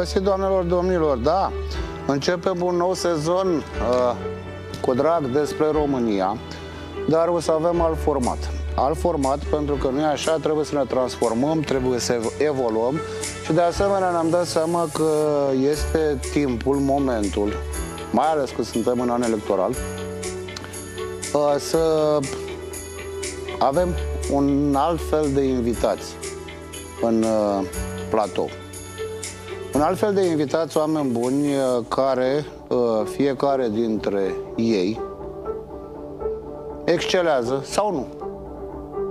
Bun găsit, doamnelor, domnilor, da, începem un nou sezon uh, cu drag despre România, dar o să avem alt format. Alt format pentru că nu e așa, trebuie să ne transformăm, trebuie să evoluăm și de asemenea ne-am dat seama că este timpul, momentul, mai ales că suntem în an electoral, uh, să avem un alt fel de invitați în uh, platou. Un alt fel de invitați oameni buni uh, care, uh, fiecare dintre ei, excelează sau nu.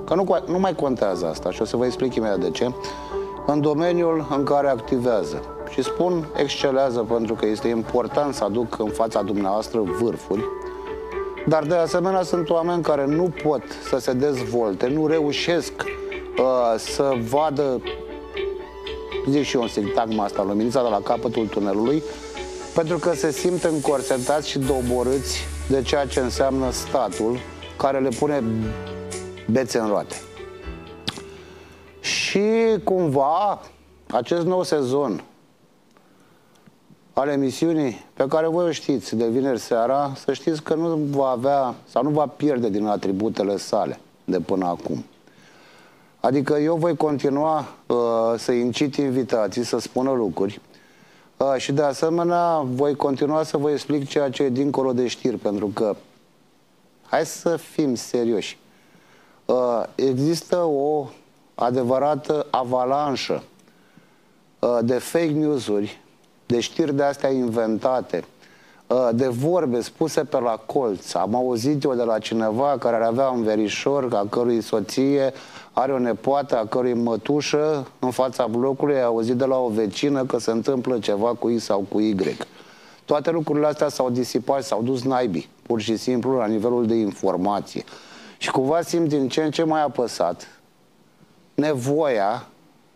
Că nu, nu mai contează asta și o să vă explic imediat de ce. În domeniul în care activează. Și spun excelează pentru că este important să aduc în fața dumneavoastră vârfuri, dar de asemenea sunt oameni care nu pot să se dezvolte, nu reușesc uh, să vadă zic și eu un sintagma asta, luminița de la capătul tunelului, pentru că se simt încorsetați și doborâți de ceea ce înseamnă statul, care le pune bețe în roate. Și cumva acest nou sezon al emisiunii pe care voi o știți de vineri seara, să știți că nu va avea sau nu va pierde din atributele sale de până acum. Adică eu voi continua uh, să incit invitații să spună lucruri uh, și de asemenea voi continua să vă explic ceea ce e dincolo de știri, pentru că hai să fim serioși. Uh, există o adevărată avalanșă uh, de fake news-uri, de știri de astea inventate, uh, de vorbe spuse pe la colț. Am auzit eu de la cineva care ar avea un verișor, a cărui soție are o nepoată a cărui mătușă în fața blocului a auzit de la o vecină că se întâmplă ceva cu I sau cu Y. Toate lucrurile astea s-au disipat, s-au dus naibii, pur și simplu, la nivelul de informație. Și cumva simt din ce în ce mai apăsat nevoia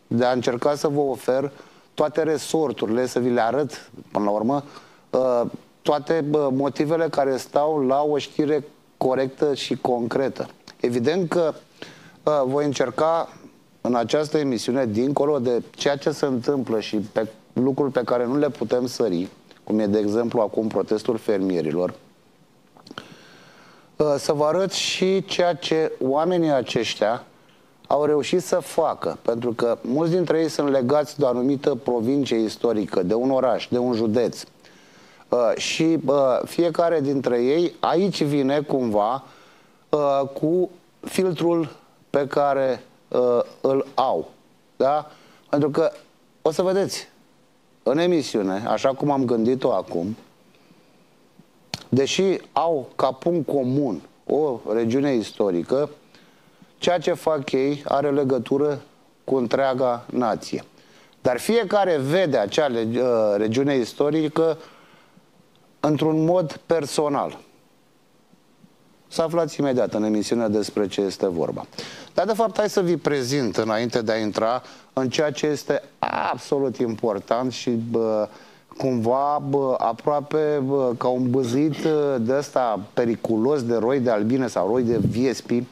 de a încerca să vă ofer toate resorturile, să vi le arăt, până la urmă, uh, toate motivele care stau la o știre corectă și concretă. Evident că voi încerca în această emisiune, dincolo de ceea ce se întâmplă și pe lucruri pe care nu le putem sări, cum e de exemplu acum protestul fermierilor, ă, să vă arăt și ceea ce oamenii aceștia au reușit să facă, pentru că mulți dintre ei sunt legați de o anumită provincie istorică, de un oraș, de un județ. Ă, și fiecare dintre ei aici vine cumva ă, cu filtrul pe care uh, îl au. Da? Pentru că, o să vedeți, în emisiune, așa cum am gândit-o acum, deși au ca punct comun o regiune istorică, ceea ce fac ei are legătură cu întreaga nație. Dar fiecare vede acea uh, regiune istorică într-un mod personal. Să aflați imediat în emisiunea despre ce este vorba. Dar, de fapt, hai să vi prezint înainte de a intra în ceea ce este absolut important și bă, cumva bă, aproape bă, ca un băzit de ăsta periculos de roi de albine sau roi de viespi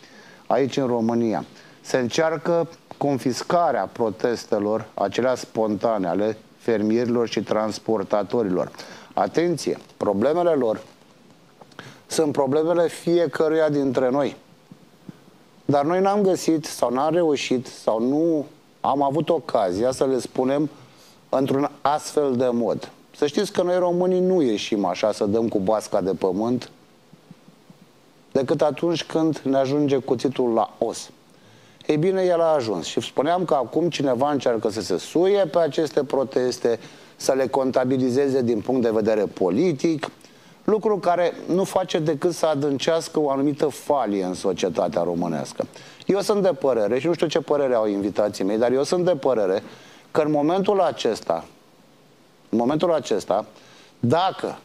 aici în România. Se încearcă confiscarea protestelor, acelea spontane ale fermierilor și transportatorilor. Atenție, problemele lor sunt problemele fiecăruia dintre noi. Dar noi n-am găsit sau n-am reușit sau nu am avut ocazia să le spunem într-un astfel de mod. Să știți că noi românii nu ieșim așa să dăm cu basca de pământ decât atunci când ne ajunge cuțitul la os. Ei bine, el a ajuns și spuneam că acum cineva încearcă să se suie pe aceste proteste, să le contabilizeze din punct de vedere politic, lucru care nu face decât să adâncească o anumită falie în societatea românească. Eu sunt de părere, și nu știu ce părere au invitații mei, dar eu sunt de părere că în momentul acesta, în momentul acesta, dacă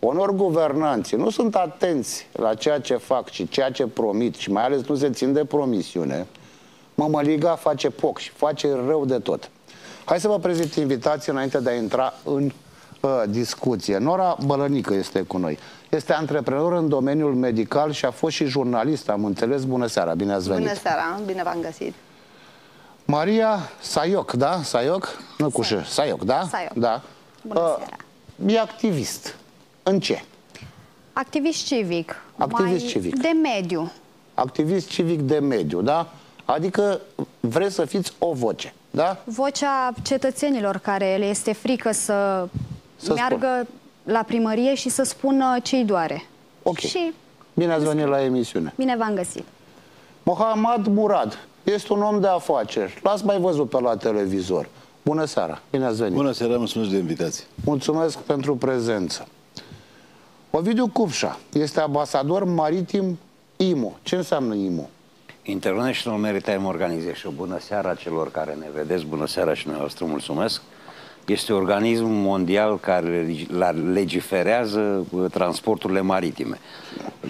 onor guvernanții nu sunt atenți la ceea ce fac și ceea ce promit și mai ales nu se țin de promisiune, Mămăliga face poc și face rău de tot. Hai să vă prezint invitații înainte de a intra în uh, discuție. Nora Bălănică este cu noi. Este antreprenor în domeniul medical și a fost și jurnalist, am înțeles. Bună seara, bine ați venit. Bună seara, bine v-am găsit. Maria Saioc, da? Saioc? Nu cu Saioc, da? Saioc. Da. Bună Uh, seara. E activist. În ce? Activist civic. Activist mai civic. De mediu. Activist civic de mediu, da? Adică vreți să fiți o voce, da? Vocea cetățenilor care le este frică să, Să meargă la primărie și să spună ce-i doare. Ok. Și Bine ați venit la emisiune. bine v-am găsit. Mohamed Murad este un om de afaceri. L-ați mai văzut pe la televizor. Bună seara, bine ați venit. Bună seara, mulțumesc de invitație. Mulțumesc pentru prezență. Ovidiu Cupșa este ambasador maritim IMO. Ce înseamnă IMO? International Maritime Organization. Bună seara celor care ne vedeți, bună seara și dumneavoastră, mulțumesc. Este organism mondial care la- legiferează uh, transporturile maritime.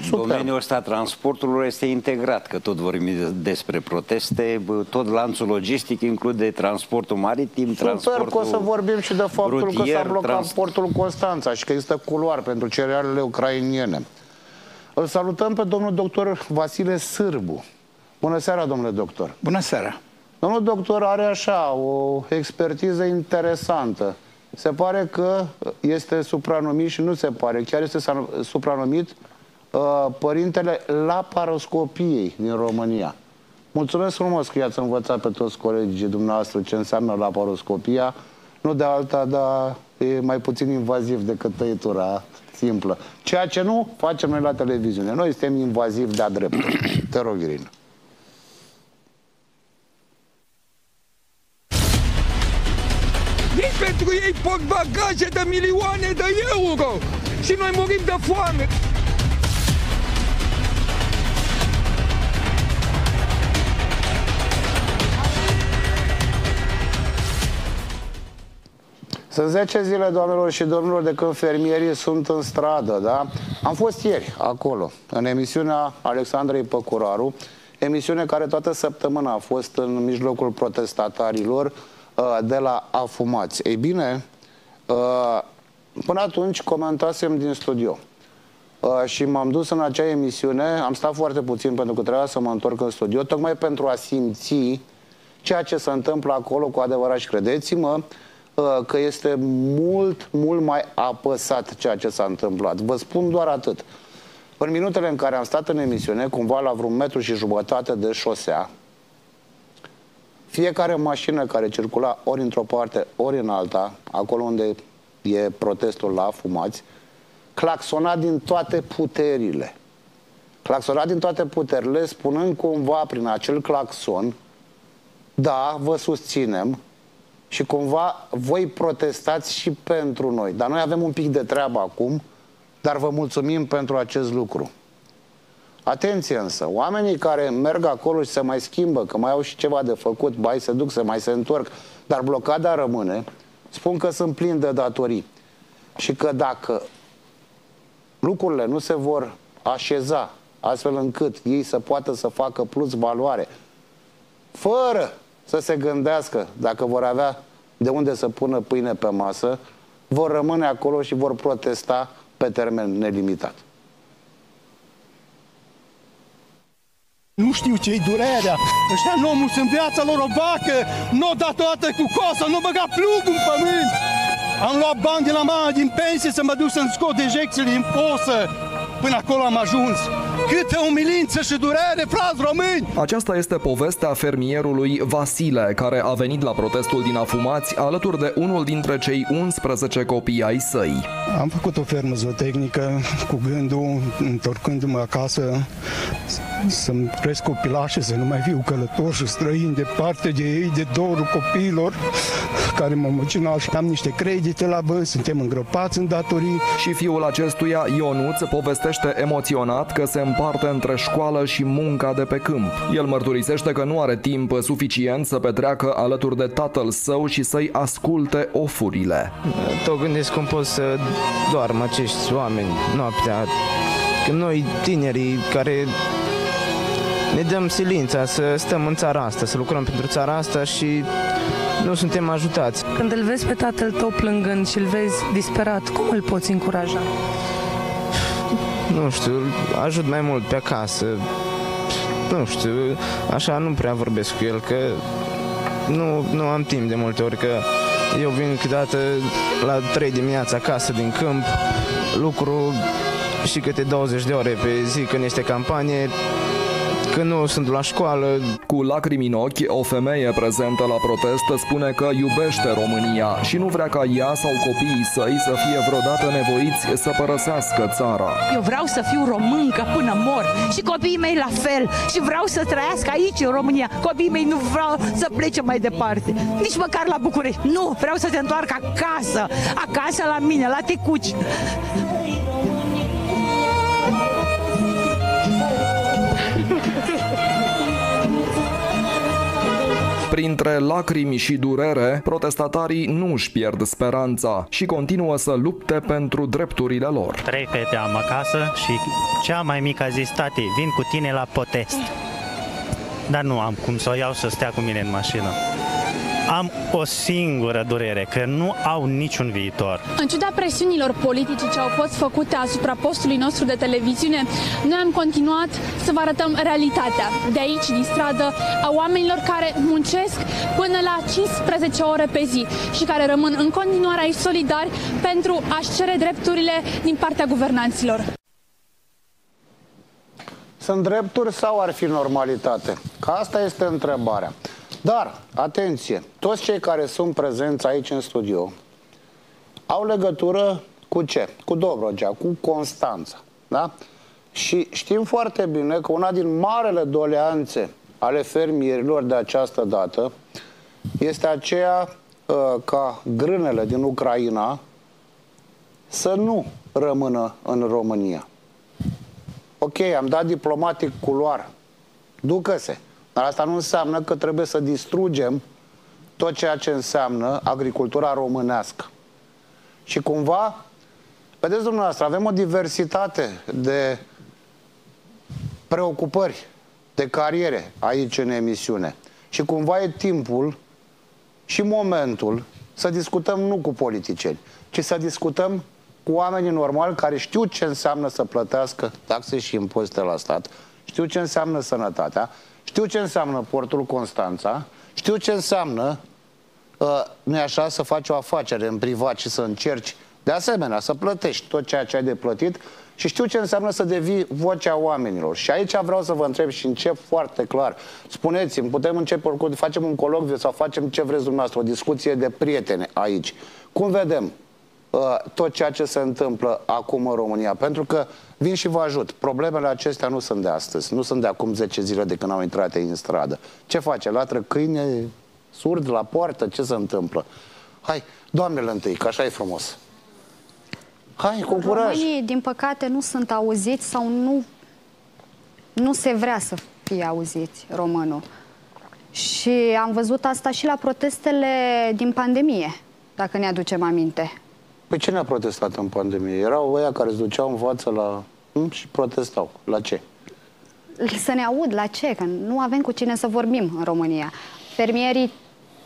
Super. Domeniul ăsta transporturilor este integrat, că tot vorbim despre proteste, bă, tot lanțul logistic include transportul maritim, Super transportul că o să vorbim și de faptul că s-a rutier, blocat trans- portul Constanța și că există culoar pentru cerealele ucrainiene. Îl salutăm pe domnul doctor Vasile Sârbu. Bună seara, domnule doctor. Bună seara! Domnul doctor are așa o expertiză interesantă. Se pare că este supranumit și nu se pare, chiar este sa- supranumit uh, părintele laparoscopiei din România. Mulțumesc frumos că i-ați învățat pe toți colegii dumneavoastră ce înseamnă laparoscopia. Nu de alta, dar e mai puțin invaziv decât tăietura simplă. Ceea ce nu facem noi la televiziune. Noi suntem invazivi de-a dreptul. Te rog, Irina. Pentru ei pot bagaje de milioane de euro și noi murim de foame. Sunt 10 zile, doamnelor și domnilor, de când fermierii sunt în stradă, da? Am fost ieri acolo, în emisiunea Alexandrei Păcuraru, emisiune care toată săptămâna a fost în mijlocul protestatarilor uh, de la Afumați. Ei bine, uh, până atunci comentasem din studio. Uh, și m-am dus în acea emisiune, am stat foarte puțin pentru că trebuia să mă întorc în studio, tocmai pentru a simți ceea ce se întâmplă acolo cu adevărat și credeți-mă uh, că este mult, mult mai apăsat ceea ce s-a întâmplat. Vă spun doar atât. În minutele în care am stat în emisiune, cumva la vreun metru și jumătate de șosea, fiecare mașină care circula ori într-o parte, ori în alta, acolo unde e protestul la fumați, claxona din toate puterile. Claxona din toate puterile, spunând cumva prin acel claxon, da, vă susținem și cumva voi protestați și pentru noi. Dar noi avem un pic de treabă acum, dar vă mulțumim pentru acest lucru. Atenție însă, oamenii care merg acolo și se mai schimbă, că mai au și ceva de făcut, bai se duc, se mai se întorc, dar blocada rămâne, spun că sunt plini de datorii. Și că dacă lucrurile nu se vor așeza astfel încât ei să poată să facă plus valoare, fără să se gândească dacă vor avea de unde să pună pâine pe masă, vor rămâne acolo și vor protesta pe termen nelimitat. Nu știu ce-i durerea. Ăștia nu omul în viața lor o vacă, nu o dat toată cu coasa, nu băga plug în pământ. Am luat bani de la mama din pensie să mă duc să-mi scot dejecțiile din posă. Până acolo am ajuns. Câtă umilință și durere, frați români! Aceasta este povestea fermierului Vasile, care a venit la protestul din Afumați alături de unul dintre cei 11 copii ai săi. Am făcut o fermă zootehnică cu gândul, întorcându-mă acasă, să-mi cresc copilașe, să nu mai fiu călător și străin departe de ei, de dorul copiilor care mă măcinau și am niște credite la bănci, suntem îngropați în datorii. Și fiul acestuia, Ionuț, povestește emoționat că se împarte între școală și munca de pe câmp. El mărturisește că nu are timp suficient să petreacă alături de tatăl său și să-i asculte ofurile. Tot gândesc cum pot să doarmă acești oameni noaptea. Când noi, tinerii, care ne dăm silința să stăm în țara asta, să lucrăm pentru țara asta și nu suntem ajutați. Când îl vezi pe tatăl tău plângând și îl vezi disperat, cum îl poți încuraja? Nu știu, îl ajut mai mult pe acasă. Nu știu, așa nu prea vorbesc cu el, că nu, nu am timp de multe ori, că eu vin câteodată la 3 dimineața acasă din câmp, lucru și câte 20 de ore pe zi când este campanie, că nu sunt la școală. Cu lacrimi în ochi, o femeie prezentă la protest spune că iubește România și nu vrea ca ea sau copiii săi să fie vreodată nevoiți să părăsească țara. Eu vreau să fiu româncă până mor și copiii mei la fel și vreau să trăiască aici în România. Copiii mei nu vreau să plece mai departe, nici măcar la București. Nu, vreau să se întoarcă acasă, acasă la mine, la tecuci. Printre lacrimi și durere, protestatarii nu își pierd speranța și continuă să lupte pentru drepturile lor. Trei fete am acasă și cea mai mică a zis, tati, vin cu tine la protest. Dar nu am cum să o iau să stea cu mine în mașină am o singură durere, că nu au niciun viitor. În ciuda presiunilor politice ce au fost făcute asupra postului nostru de televiziune, noi am continuat să vă arătăm realitatea de aici, din stradă, a oamenilor care muncesc până la 15 ore pe zi și care rămân în continuare aici solidari pentru a-și cere drepturile din partea guvernanților. Sunt drepturi sau ar fi normalitate? Că asta este întrebarea. Dar, atenție, toți cei care sunt prezenți aici în studio au legătură cu ce? Cu Dobrogea, cu Constanța. Da? Și știm foarte bine că una din marele doleanțe ale fermierilor de această dată este aceea uh, ca grânele din Ucraina să nu rămână în România. Ok, am dat diplomatic culoar. Ducă-se. Dar asta nu înseamnă că trebuie să distrugem tot ceea ce înseamnă agricultura românească. Și cumva, vedeți dumneavoastră, avem o diversitate de preocupări, de cariere aici în emisiune. Și cumva e timpul și momentul să discutăm nu cu politicieni, ci să discutăm cu oamenii normali care știu ce înseamnă să plătească taxe și impozite la stat, știu ce înseamnă sănătatea, știu ce înseamnă portul Constanța, știu ce înseamnă, uh, nu așa, să faci o afacere în privat și să încerci, de asemenea, să plătești tot ceea ce ai de plătit și știu ce înseamnă să devii vocea oamenilor. Și aici vreau să vă întreb și încep foarte clar. Spuneți-mi, putem începe oricum, facem un colocviu sau facem ce vreți dumneavoastră, o discuție de prietene aici. Cum vedem uh, tot ceea ce se întâmplă acum în România? Pentru că vin și vă ajut. Problemele acestea nu sunt de astăzi, nu sunt de acum 10 zile de când au intrat ei în stradă. Ce face? Latră câine surd la poartă? Ce se întâmplă? Hai, doamnele întâi, că așa e frumos. Hai, cu curaj. Românii, din păcate, nu sunt auziți sau nu, nu se vrea să fie auziți românul. Și am văzut asta și la protestele din pandemie, dacă ne aducem aminte. Păi cine a protestat în pandemie? Erau ăia care se duceau în față la... Hm, și protestau. La ce? Să ne aud la ce? Că nu avem cu cine să vorbim în România. Fermierii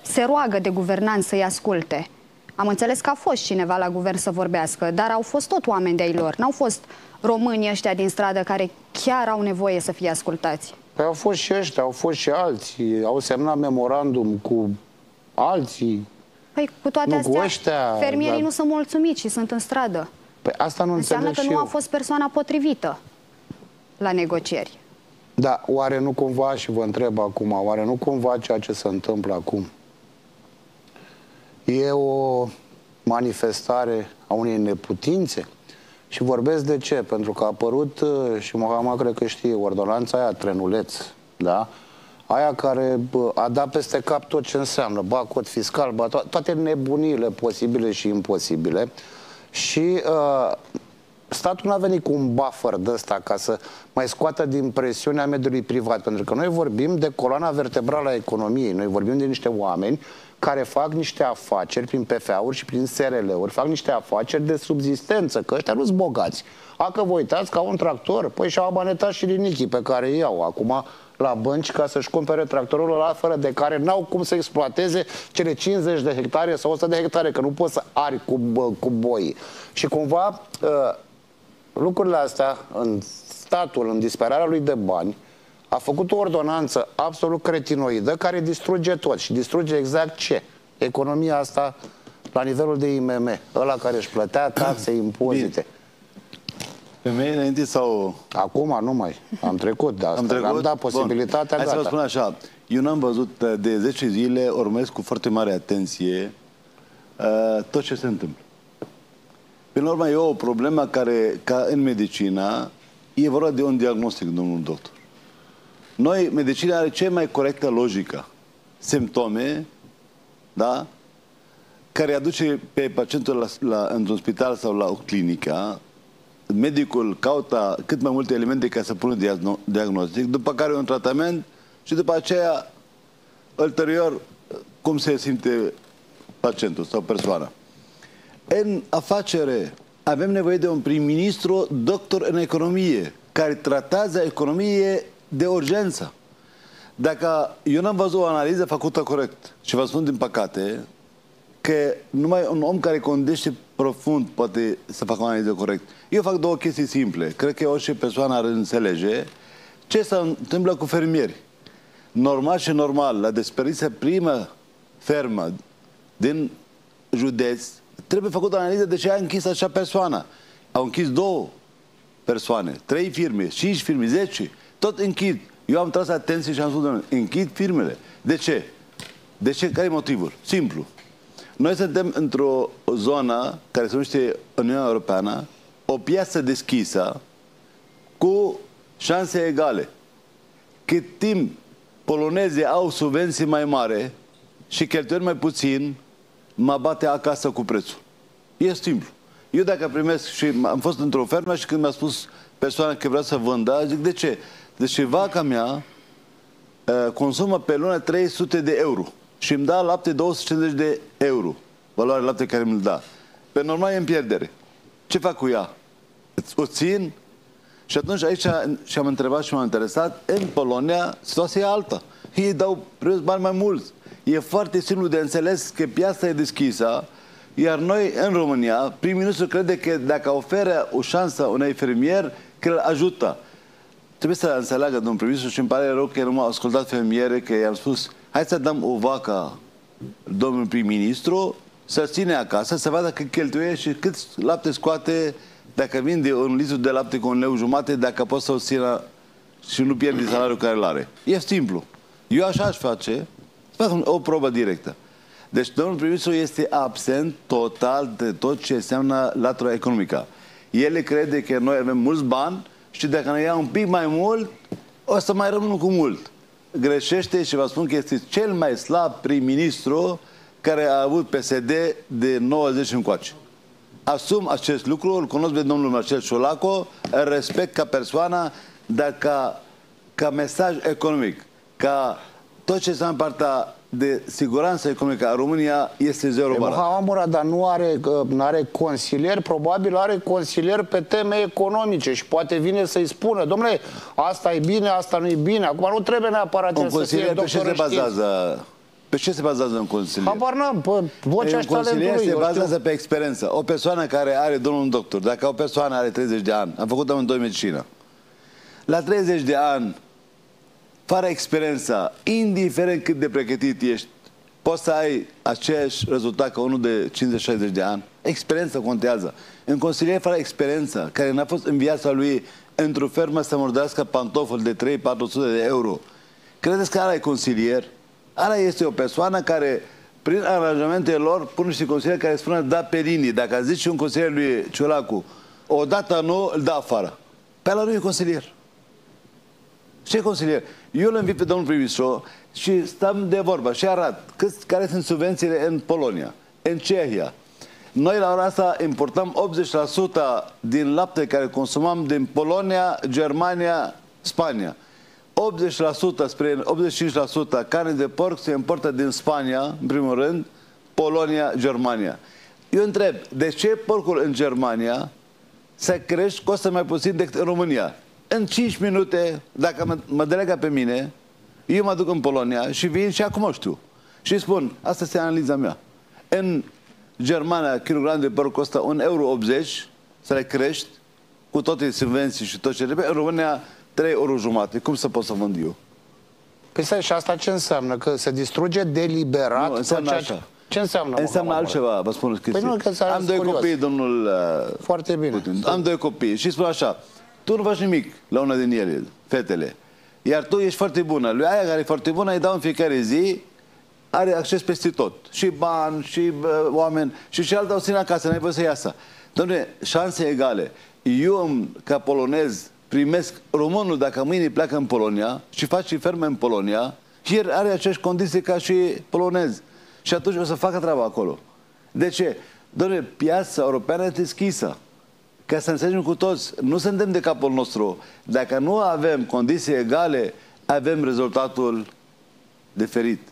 se roagă de guvernanți să-i asculte. Am înțeles că a fost cineva la guvern să vorbească, dar au fost tot oameni de-ai lor. N-au fost românii ăștia din stradă care chiar au nevoie să fie ascultați. Păi au fost și ăștia, au fost și alții. Au semnat memorandum cu alții. Păi cu toate nu, astea, cu ăștia, fermierii dar... nu sunt mulțumiți și sunt în stradă. Păi asta nu Înseamnă că înțeleg nu și a fost persoana potrivită la negocieri. Da, oare nu cumva, și vă întreb acum, oare nu cumva ceea ce se întâmplă acum e o manifestare a unei neputințe? Și vorbesc de ce? Pentru că a apărut, uh, și Mohamed cred că știe, ordonanța aia, trenuleț, da? Aia care a dat peste cap tot ce înseamnă, ba cod fiscal, ba to- toate nebunile posibile și imposibile. Și uh, statul n-a venit cu un buffer de ăsta ca să mai scoată din presiunea mediului privat, pentru că noi vorbim de coloana vertebrală a economiei, noi vorbim de niște oameni care fac niște afaceri prin PFA-uri și prin SRL-uri, fac niște afaceri de subzistență, că ăștia nu-s bogați. Acă vă uitați ca un tractor, păi și-au abanetat și linichii pe care îi iau acum la bănci ca să-și cumpere tractorul ăla fără de care n-au cum să exploateze cele 50 de hectare sau 100 de hectare, că nu poți să ari cu, cu boi. Și cumva lucrurile astea, în statul, în disperarea lui de bani, a făcut o ordonanță absolut cretinoidă care distruge tot și distruge exact ce? Economia asta la nivelul de IMM, ăla care își plătea taxe, impozite. Femei înainte sau... Acum nu mai. Am trecut de asta. Am, trecut? am dat posibilitatea, Bun. Hai gata. să vă spun așa. Eu n-am văzut uh, de 10 zile, urmez cu foarte mare atenție uh, tot ce se întâmplă. Prin urmă, e o problemă care, ca în medicina, e vorba de un diagnostic, domnul doctor. Noi, medicina are cea mai corectă logică. Simptome, da? Care aduce pe pacientul la, la, într-un spital sau la o clinică, medicul caută cât mai multe elemente ca să pună diagno diagnostic, după care un tratament și după aceea, ulterior, cum se simte pacientul sau persoana. În afacere avem nevoie de un prim-ministru doctor în economie, care tratează economie de urgență. Dacă eu n-am văzut o analiză făcută corect și vă spun din păcate că numai un om care condește profund poate să facă o analiză corect. Eu fac două chestii simple. Cred că orice persoană ar înțelege ce se întâmplă cu fermieri. Normal și normal, la desperiția primă fermă din județ, trebuie făcută o analiză de ce a închis așa persoană. Au închis două persoane, trei firme, cinci firme, zece, tot închid. Eu am tras atenție și am spus, doamne, închid firmele. De ce? De ce? Care e motivul? Simplu. Noi suntem într-o zonă care se numește Uniunea Europeană, o piață deschisă cu șanse egale. Cât timp polonezii au subvenții mai mare și cheltuieli mai puțin, mă bate acasă cu prețul. E simplu. Eu dacă primesc și am fost într-o fermă și când mi-a spus persoana că vrea să vândă, zic de ce? Deci vaca mea uh, consumă pe lună 300 de euro și îmi da lapte 250 de euro, valoarea lapte care mi-l da. Pe normal e în pierdere. Ce fac cu ea? O țin? Și atunci aici și am întrebat și m-am interesat, în Polonia situația e alta. Ei dau preț bani mai mulți. E foarte simplu de înțeles că piața e deschisă, iar noi, în România, prim-ministru crede că dacă oferă o șansă unei fermier, că îl ajută. Trebuie să înțeleagă, domnul prim-ministru, și îmi pare rău că nu m-a ascultat fermiere, că i-am spus, hai să dăm o vacă domnul prim-ministru, să ține acasă, să vadă cât cheltuie și cât lapte scoate dacă vinde un litru de lapte cu un leu jumate, dacă poți să o țină și nu pierde salariul care îl are. E simplu. Eu așa aș face, fac o probă directă. Deci domnul prim-ministru este absent total de tot ce înseamnă latura economică. El crede că noi avem mulți bani și dacă ne ia un pic mai mult, o să mai rămânem cu mult. Greșește și vă spun că este cel mai slab prim-ministru care a avut PSD de 90 încoace. Asum acest lucru, îl cunosc pe domnul Marcel Ciolaco, îl respect ca persoană, dar ca, ca mesaj economic, ca tot ce înseamnă partea de siguranță economică a România este zero barat. Mohamed dar nu are, nu are consilier, probabil are consilier pe teme economice și poate vine să-i spună, domnule, asta e bine, asta nu e bine. Acum nu trebuie neapărat un să fie pe ce se bazează? Pe ce se bazează un consilier? Habar n-am, pe vocea și consilier se bazează pe experiență. O persoană care are, domnul doctor, dacă o persoană are 30 de ani, am făcut amândoi medicină, la 30 de ani fără experiență, indiferent cât de pregătit ești, poți să ai aceeași rezultat ca unul de 50-60 de ani. Experiența contează. În consilier fără experiență, care n-a fost în viața lui într-o fermă să mărdească pantoful de 3-400 de euro, credeți că ala e consilier? Ala este o persoană care, prin aranjamentele lor, pun niște consilieri care spune da pe linii. Dacă zici un consilier lui Ciolacu, odată nu, îl da afară. Pe ala nu e consilier. Ce consilier? Eu îl invit pe domnul prim-ministru și stăm de vorbă și arat câți, care sunt subvențiile în Polonia, în Cehia. Noi la ora asta importăm 80% din lapte care consumăm din Polonia, Germania, Spania. 80% spre 85% carne de porc se importă din Spania, în primul rând, Polonia, Germania. Eu întreb, de ce porcul în Germania să crești costă mai puțin decât în România? În 5 minute, dacă mă, mă delega pe mine, eu mă duc în Polonia și vin și acum știu. Și spun, asta este analiza mea. În Germania, kilogram de porc costă 1,80 euro să le crești cu toate subvenții și tot ce trebuie. În România 3 ore jumate, cum să pot să vând eu? Păi stai, și asta ce înseamnă? Că se distruge deliberat? Nu, înseamnă tot așa. Ce înseamnă? mă, Înseamnă mă, mă, altceva, vă spun Păi nu, că s-a Am doi curios. copii, domnul uh, Foarte bine. Putin. Am doi copii și spun așa, tu nu faci nimic la una din ele, fetele. Iar tu ești foarte bună. Lui aia care e foarte bună îi dau în fiecare zi, are acces peste tot. Și bani, și uh, oameni, și și alta o ține acasă, n-ai voie să iasă. Dom'le, șanse egale. Eu, ca polonez, primesc românul dacă mâine pleacă în Polonia și face și ferme în Polonia și el are aceeași condiții ca și polonez. Și atunci o să facă treaba acolo. De ce? Doamne, piața europeană este deschisă. Ca să înțelegem cu toți, nu suntem de capul nostru. Dacă nu avem condiții egale, avem rezultatul diferit.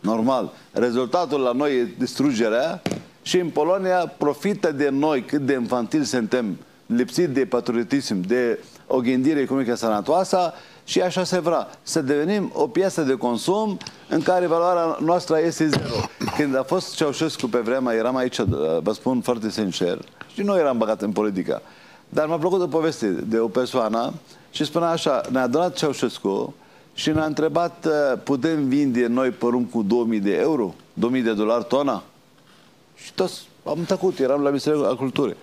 Normal. Rezultatul la noi e distrugerea și în Polonia profită de noi cât de infantil suntem, lipsit de patriotism, de o gândire economică sănătoasă și așa se vrea. Să devenim o piesă de consum în care valoarea noastră este zero. Când a fost Ceaușescu pe vremea, eram aici, vă spun foarte sincer, și nu eram băgat în politică, dar m-a plăcut o poveste de o persoană și spunea așa, ne-a donat Ceaușescu și ne-a întrebat, uh, putem vinde noi porumb cu 2000 de euro? 2000 de dolari tona? Și toți am tăcut, eram la Ministerul Agriculturii.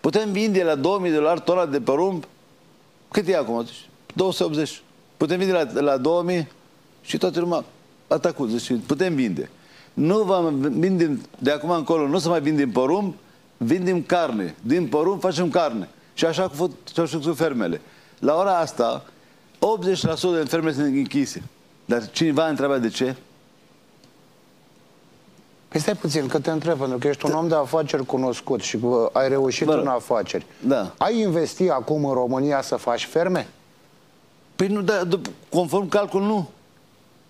Putem vinde la 2000 de dolari tona de porumb? Cât e acum? Zice, 280. Putem vinde la, la 2000? Și toată lumea a tăcut. Zice, putem vinde. Nu vom vinde de acum încolo, nu să mai vindem porumb, vindem carne. Din porumb facem carne. Și așa cu făcut cu fermele. La ora asta, 80% din ferme sunt închise. Dar cineva a întrebat de ce? Păi stai puțin, că te întreb, pentru că ești un om de afaceri cunoscut și uh, ai reușit Vă rog. în afaceri. Da. Ai investi acum în România să faci ferme? Păi nu, da, dup- conform calcul, nu.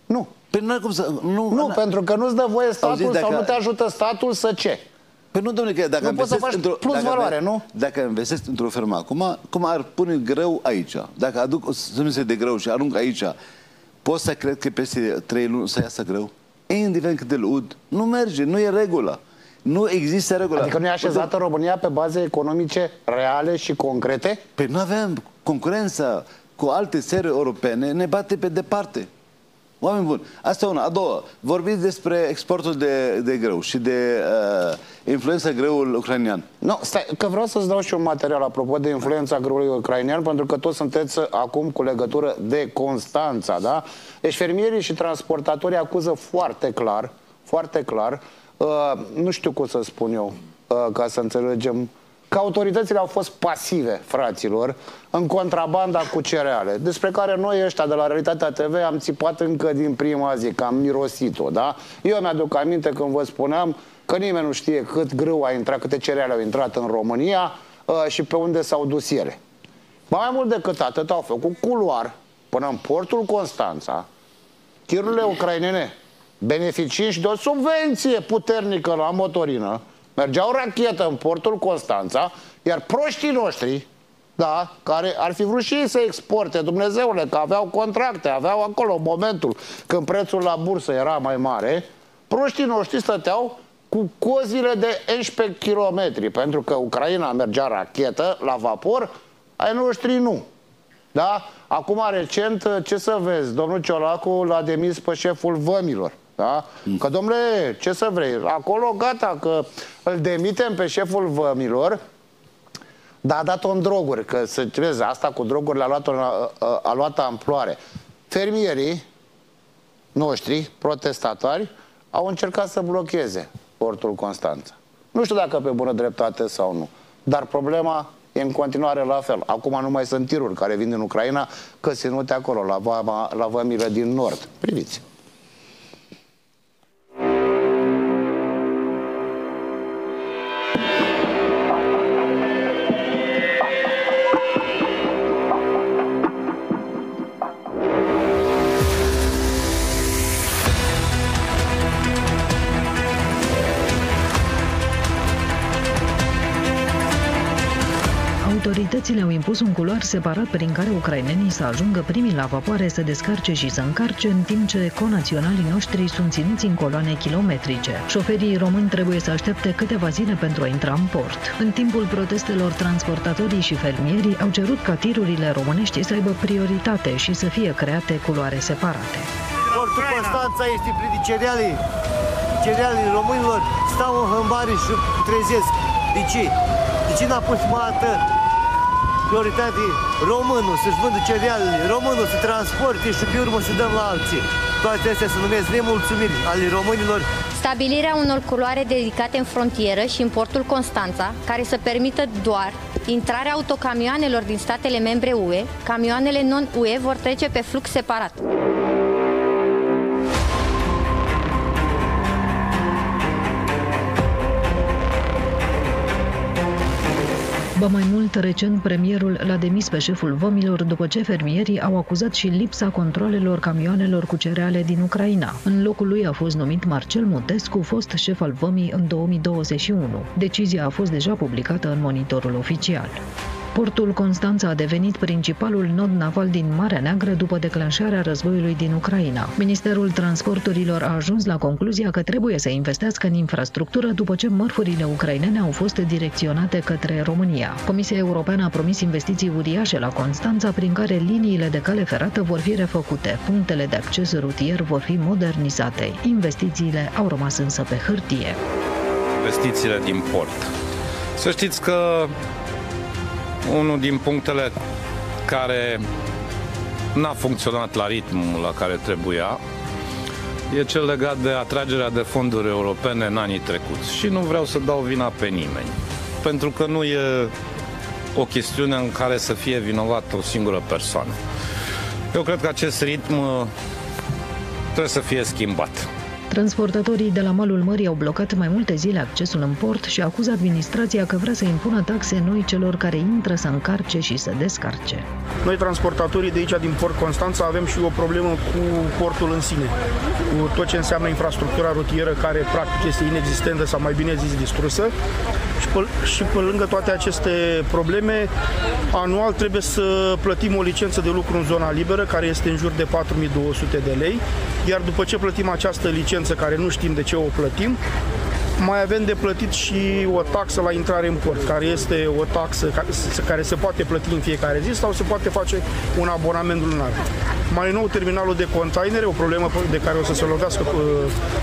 Nu. Păi nu cum să... Nu, Nu, pentru că nu-ți dă voie statul Auziți, sau dacă- nu te ajută statul să ce? Păi nu, domnule, că dacă Nu poți să investesc faci într-o- plus dacă valoare, inve- nu? Dacă investesc într-o fermă acum, cum ar pune greu aici? Dacă aduc o sămânță de greu și arunc aici, pot să cred că peste trei luni să iasă greu? Indiferent cât de ud, nu merge, nu e regulă. Nu există regulă. Adică nu e așezată România pe baze economice reale și concrete? Păi nu avem concurență cu alte țări europene, ne bate pe departe. Oameni buni, asta e una. A doua, vorbiți despre exportul de, de grâu și de uh, influența greul ucrainean. Nu, stai, că vreau să-ți dau și un material apropo de influența grâului ucrainean, pentru că toți sunteți acum cu legătură de Constanța, da? Deci fermierii și transportatorii acuză foarte clar, foarte clar, uh, nu știu cum să spun eu, uh, ca să înțelegem, că autoritățile au fost pasive, fraților, în contrabanda cu cereale, despre care noi ăștia de la Realitatea TV am țipat încă din prima zi, că am mirosit-o, da? Eu mi-aduc aminte când vă spuneam că nimeni nu știe cât grâu a intrat, câte cereale au intrat în România uh, și pe unde s-au dus ele. Ba mai mult decât atât, au făcut culoar până în portul Constanța, tirurile ucrainene, beneficiind și de o subvenție puternică la motorină, mergeau rachetă în portul Constanța, iar proștii noștri, da, care ar fi vrut și ei să exporte, Dumnezeule, că aveau contracte, aveau acolo momentul când prețul la bursă era mai mare, proștii noștri stăteau cu cozile de 11 km, pentru că Ucraina mergea rachetă la vapor, ai noștri nu. Da? Acum, recent, ce să vezi? Domnul Ciolacu l-a demis pe șeful vămilor. Da? Că, domnule, ce să vrei? Acolo, gata, că îl demitem pe șeful vămilor, dar a dat-o în droguri, că să vezi, asta cu drogurile a luat, a, a, a luat amploare. Fermierii noștri, protestatari, au încercat să blocheze portul Constanța. Nu știu dacă pe bună dreptate sau nu, dar problema e în continuare la fel. Acum nu mai sunt tiruri care vin din Ucraina, că ținute acolo, la, vama, la vămile din nord. Priviți. Autoritățile au impus un culoar separat prin care ucrainenii să ajungă primii la vapoare să descarce și să încarce, în timp ce conaționalii noștri sunt ținuți în coloane kilometrice. Șoferii români trebuie să aștepte câteva zile pentru a intra în port. În timpul protestelor, transportatorii și fermierii au cerut ca tirurile românești să aibă prioritate și să fie create culoare separate. Portul Constanța este plin de cereale. Cerealele românilor stau în hâmbare și trezesc. De ce? De ce n-a pus mai dată prioritate românul să-și vândă cerealele, românul să transporte și pe urmă să dăm la alții. Toate astea se numesc nemulțumiri ale românilor. Stabilirea unor culoare dedicate în frontieră și în portul Constanța, care să permită doar intrarea autocamioanelor din statele membre UE, camioanele non-UE vor trece pe flux separat. Ba mai mult, recent, premierul l-a demis pe șeful vămilor după ce fermierii au acuzat și lipsa controlelor camioanelor cu cereale din Ucraina. În locul lui a fost numit Marcel Mutescu, fost șef al vămii în 2021. Decizia a fost deja publicată în monitorul oficial. Portul Constanța a devenit principalul nod naval din Marea Neagră după declanșarea războiului din Ucraina. Ministerul Transporturilor a ajuns la concluzia că trebuie să investească în infrastructură după ce mărfurile ucrainene au fost direcționate către România. Comisia Europeană a promis investiții uriașe la Constanța, prin care liniile de cale ferată vor fi refăcute, punctele de acces rutier vor fi modernizate. Investițiile au rămas însă pe hârtie. Investițiile din port. Să știți că unul din punctele care n-a funcționat la ritmul la care trebuia e cel legat de atragerea de fonduri europene în anii trecuți. Și nu vreau să dau vina pe nimeni, pentru că nu e o chestiune în care să fie vinovată o singură persoană. Eu cred că acest ritm trebuie să fie schimbat. Transportatorii de la malul mării au blocat mai multe zile accesul în port și acuză administrația că vrea să impună taxe noi celor care intră să încarce și să descarce. Noi, transportatorii de aici, din Port Constanța, avem și o problemă cu portul în sine, cu tot ce înseamnă infrastructura rutieră, care practic este inexistentă sau mai bine zis distrusă. Și pe, și pe lângă toate aceste probleme, anual trebuie să plătim o licență de lucru în zona liberă, care este în jur de 4200 de lei, iar după ce plătim această licență, care nu știm de ce o plătim, mai avem de plătit și o taxă la intrare în port, care este o taxă care se poate plăti în fiecare zi sau se poate face un abonament lunar. Mai nou, terminalul de containere, o problemă de care o să se lovească uh,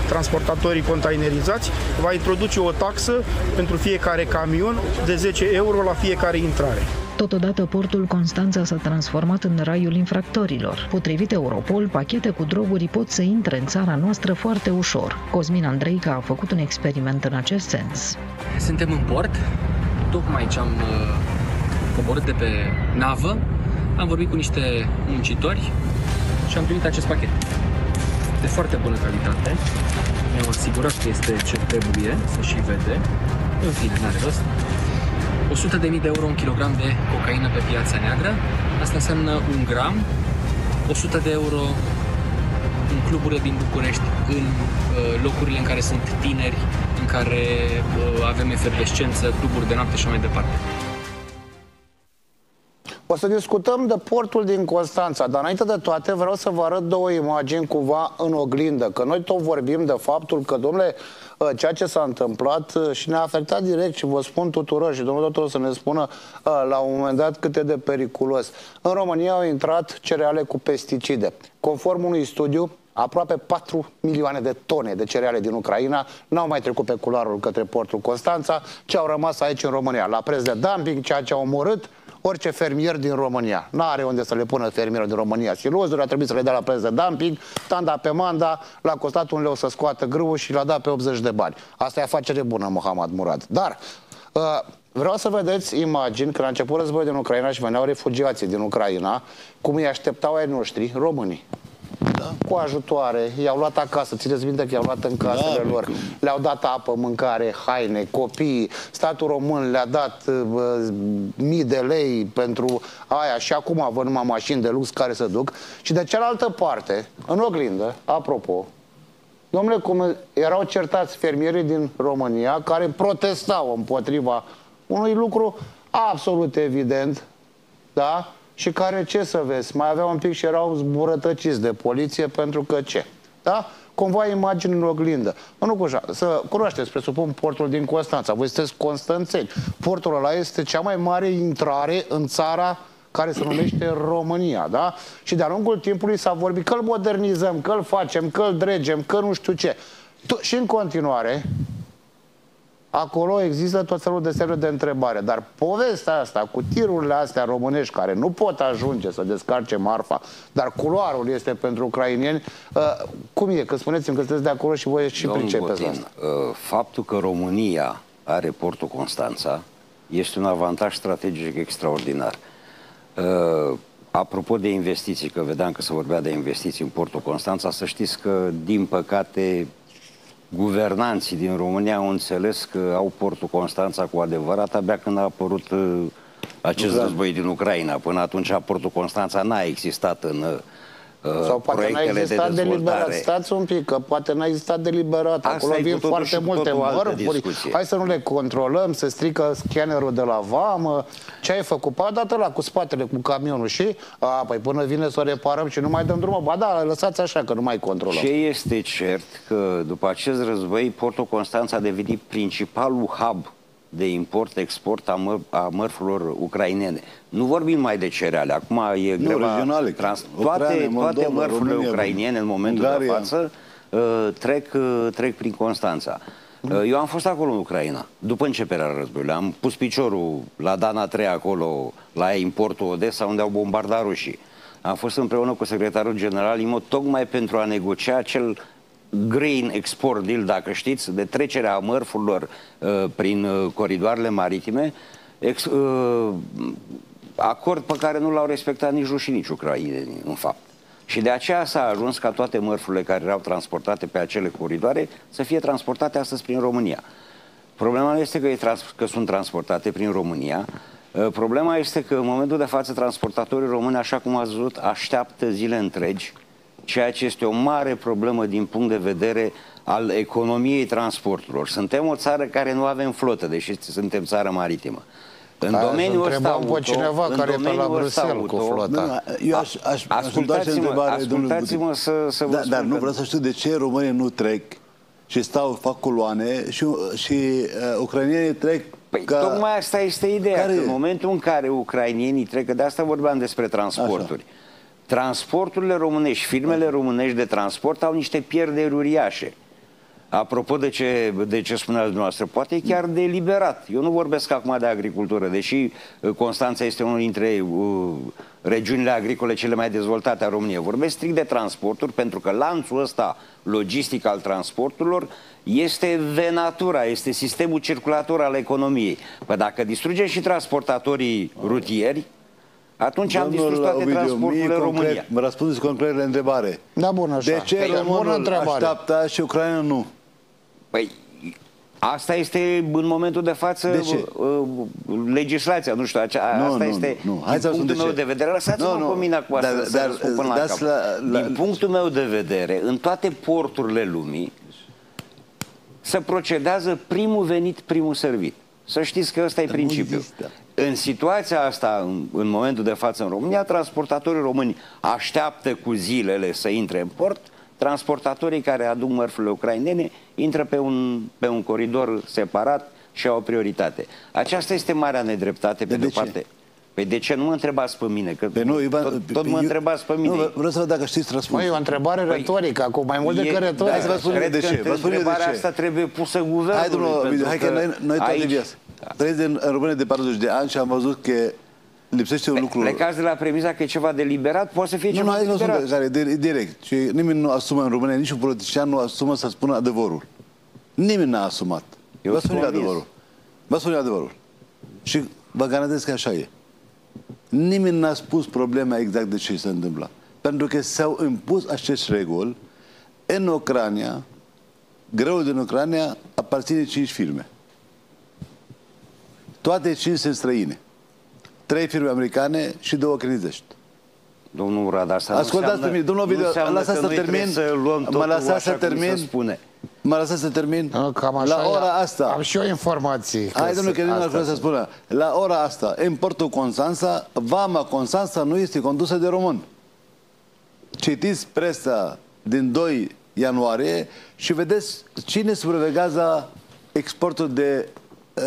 transportatorii containerizați, va introduce o taxă pentru fiecare camion de 10 euro la fiecare intrare. Totodată, portul Constanța s-a transformat în raiul infractorilor. Potrivit Europol, pachete cu droguri pot să intre în țara noastră foarte ușor. Cosmin Andreica a făcut un experiment în acest sens. Suntem în port, tocmai ce am uh, coborât de pe navă, am vorbit cu niște muncitori și am primit acest pachet. De foarte bună calitate, mi-am asigurat că este ce trebuie, să și vede. În fine, n-are rost. 100.000 de euro un kilogram de cocaină pe piața neagră. Asta înseamnă un gram, 100 de euro în cluburile din București, în uh, locurile în care sunt tineri, în care uh, avem efervescență, cluburi de noapte și mai departe. O să discutăm de portul din Constanța, dar înainte de toate vreau să vă arăt două imagini cumva în oglindă, că noi tot vorbim de faptul că, domnule, ă, ceea ce s-a întâmplat ă, și ne-a afectat direct și vă spun tuturor și domnul doctor să ne spună ă, la un moment dat cât e de periculos. În România au intrat cereale cu pesticide. Conform unui studiu, aproape 4 milioane de tone de cereale din Ucraina n-au mai trecut pe culoarul către portul Constanța, ci au rămas aici în România, la preț de dumping, ceea ce a omorât orice fermier din România. Nu are unde să le pună fermierul din România silozuri, a trebuit să le dea la preț de dumping, tanda pe manda, l-a costat un leu să scoată grâul și l-a dat pe 80 de bani. Asta e afacere bună, Mohamed Murad. Dar uh, vreau să vedeți imagini când a început războiul din Ucraina și veneau refugiații din Ucraina, cum îi așteptau ai noștri, românii da. cu ajutoare, i-au luat acasă, țineți minte că i-au luat în casele da, lor, le-au dat apă, mâncare, haine, copii, statul român le-a dat uh, mii de lei pentru aia. Și acum văd numai mașini de lux care se duc. Și de cealaltă parte, în oglindă, apropo, domnule, cum erau certați fermierii din România care protestau împotriva unui lucru absolut evident, da? Și care, ce să vezi, mai aveau un pic și erau zburătăciți de poliție pentru că ce? Da? Convoa imagini în oglindă. Mă, nu cu așa, să cunoașteți, presupun, portul din Constanța. Voi sunteți constanțeni. Portul ăla este cea mai mare intrare în țara care se numește România, da? Și de-a lungul timpului s-a vorbit că îl modernizăm, că îl facem, că îl dregem, că nu știu ce. Tu, și în continuare, acolo există tot felul de semne de întrebare. Dar povestea asta cu tirurile astea românești care nu pot ajunge să descarce marfa, dar culoarul este pentru ucrainieni, uh, cum e? Că spuneți-mi că sunteți de acolo și voi și Domnul pricepeți la Botin, asta. uh, faptul că România are portul Constanța este un avantaj strategic extraordinar. Uh, Apropo de investiții, că vedeam că se vorbea de investiții în portul Constanța, să știți că, din păcate, guvernanții din România au înțeles că au portul Constanța cu adevărat abia când a apărut uh, acest Ucraina. război din Ucraina. Până atunci portul Constanța n-a existat în uh, Sau poate n-a proiectele de existat deliberat. dezvoltare. Stați un pic, că poate n-a existat deliberat. Asta Acolo e vin cu totul foarte și cu multe totul o altă mărfuri. discuție. Hai să nu le controlăm, se strică scannerul de la vamă. Ce ai făcut? Pa, dat la cu spatele, cu camionul și... A, păi până vine să o reparăm și nu mai dăm drumul. Ba da, lăsați așa, că nu mai controlăm. Ce este cert că după acest război, Portul Constanța a devenit principalul hub de import-export a, măr- a mărfurilor ucrainene. Nu vorbim mai de cereale, acum e Nu, greva... regionale. Trans, Ucraina, toate, Moldova, toate mărfurile România, ucrainene în momentul Ungaria. de față uh, trec, uh, trec prin Constanța. Uh, Eu am fost acolo în Ucraina, după începerea războiului. Am pus piciorul la Dana 3 acolo, la importul Odessa, unde au bombardat rușii. Am fost împreună cu secretarul general Imo tocmai pentru a negocia acel grain export deal, dacă știți, de trecerea mărfurilor uh, prin uh, coridoarele maritime, ex, uh, acord pe care nu l-au respectat nici rușii, nici ucrainenii, în fapt. Și de aceea s-a ajuns ca toate mărfurile care erau transportate pe acele coridoare să fie transportate astăzi prin România. Problema nu este că, e trans- că sunt transportate prin România, Uh, problema este că în momentul de față transportatorii români, așa cum ați văzut, așteaptă zile întregi, ceea ce este o mare problemă din punct de vedere al economiei transporturilor. Suntem o țară care nu avem flotă, deși suntem țară maritimă. În Hai să domeniul ăsta întrebăm pe auto, cineva în care e pe la domeniul ăsta Bruxelles cu auto, flota. Nu, nu, eu aș, aș, aș da Ascultați-mă, întrebare, domnule ascultați-mă Butin. să, să vă da, spun Dar nu că- vreau să știu de ce românii nu trec și stau, fac coloane și, și uh, ucrainienii trec Păi ca... tocmai asta este ideea, Care că e? în momentul în care ucrainienii trec, că de asta vorbeam despre transporturi, transporturile românești, firmele românești de transport au niște pierderi uriașe. Apropo de ce, de ce spuneați dumneavoastră, poate e chiar deliberat. Eu nu vorbesc acum de agricultură, deși uh, Constanța este unul dintre uh, regiunile agricole cele mai dezvoltate a României. Vorbesc strict de transporturi, pentru că lanțul ăsta logistic al transporturilor este venatura, este sistemul circulator al economiei. Păi dacă distrugem și transportatorii rutieri, atunci am Domnul distrus toate Ovidiu, transporturile mie în concret, România. Mă răspundeți concret la întrebare. Da, bun, așa. De ce Păi, bună românul întrebare. așteaptă și Ucraina nu? Păi, asta este în momentul de față De ce? uh, legislația, nu știu, acea, Nu, asta nu, este nu, nu. Hai din să vă spun punctul de meu ce. de vedere. Lăsați-mă Nu, nu. pe mine acum Dar- să, să dar răspund până la dați cap. la- la- Din punctul meu de vedere, în toate porturile lumii se procedează primul venit, primul servit. Să știți că ăsta e principiul. În situația asta, în, în momentul de față în România, transportatorii români așteaptă cu zilele să intre în port, transportatorii care aduc mărfurile ucrainene intră pe un, pe un coridor separat și au o prioritate. Aceasta este marea nedreptate, pe de, de o parte. Păi de ce nu mă întrebați pe mine? Că Pe nu, Ivan, tot, tot pe- mă eu- întrebați pe mine. Nu, vreau să văd dacă știți răspunsul. Măi, e o întrebare retorică, acum mai mult E- decât retorică. Hai să vă spun eu Cred de că ce. Vă spun eu de întrebarea ce. asta trebuie pusă guvernului. Hai, domnul pentru Ovidiu, hai că noi, noi toate aici- viața. Trăiesc în, în România de 40 de ani și am văzut că lipsește un lucru. Plecați de la premiza că e ceva deliberat, poate să fie Nu, ceva nu, aici nu deliberat. sunt care, de- direct. Și nimeni nu asumă în România, niciun politician nu asumă să spună adevărul. Nimeni n-a asumat. Eu vă sunt spun eu convins. adevărul. Vă spun eu adevărul. Și vă garantez că așa e. Nimeni n-a spus problema exact de ce se întâmplă. Pentru că s-au impus acest reguli în Ucraina, greul din Ucraina aparține cinci firme. Toate cinci sunt străine. Trei firme americane și două chinezești. Domnul Rad, asta Ascultați nu pe mine, domnul nu Ovidiu, înseamnă lăsați că să noi trebuie termin. Să luăm Mă totul lăsați așa să cum termin. se spune. Mă lăsați să termin? Cam așa la e. ora asta. Am și eu informații. că Hai, domnule, că se- nu aș asta vrea să sunt. spună. La ora asta, importul Constanța, vama Constanța nu este condusă de român. Citiți presa din 2 ianuarie și vedeți cine supraveghează exportul de,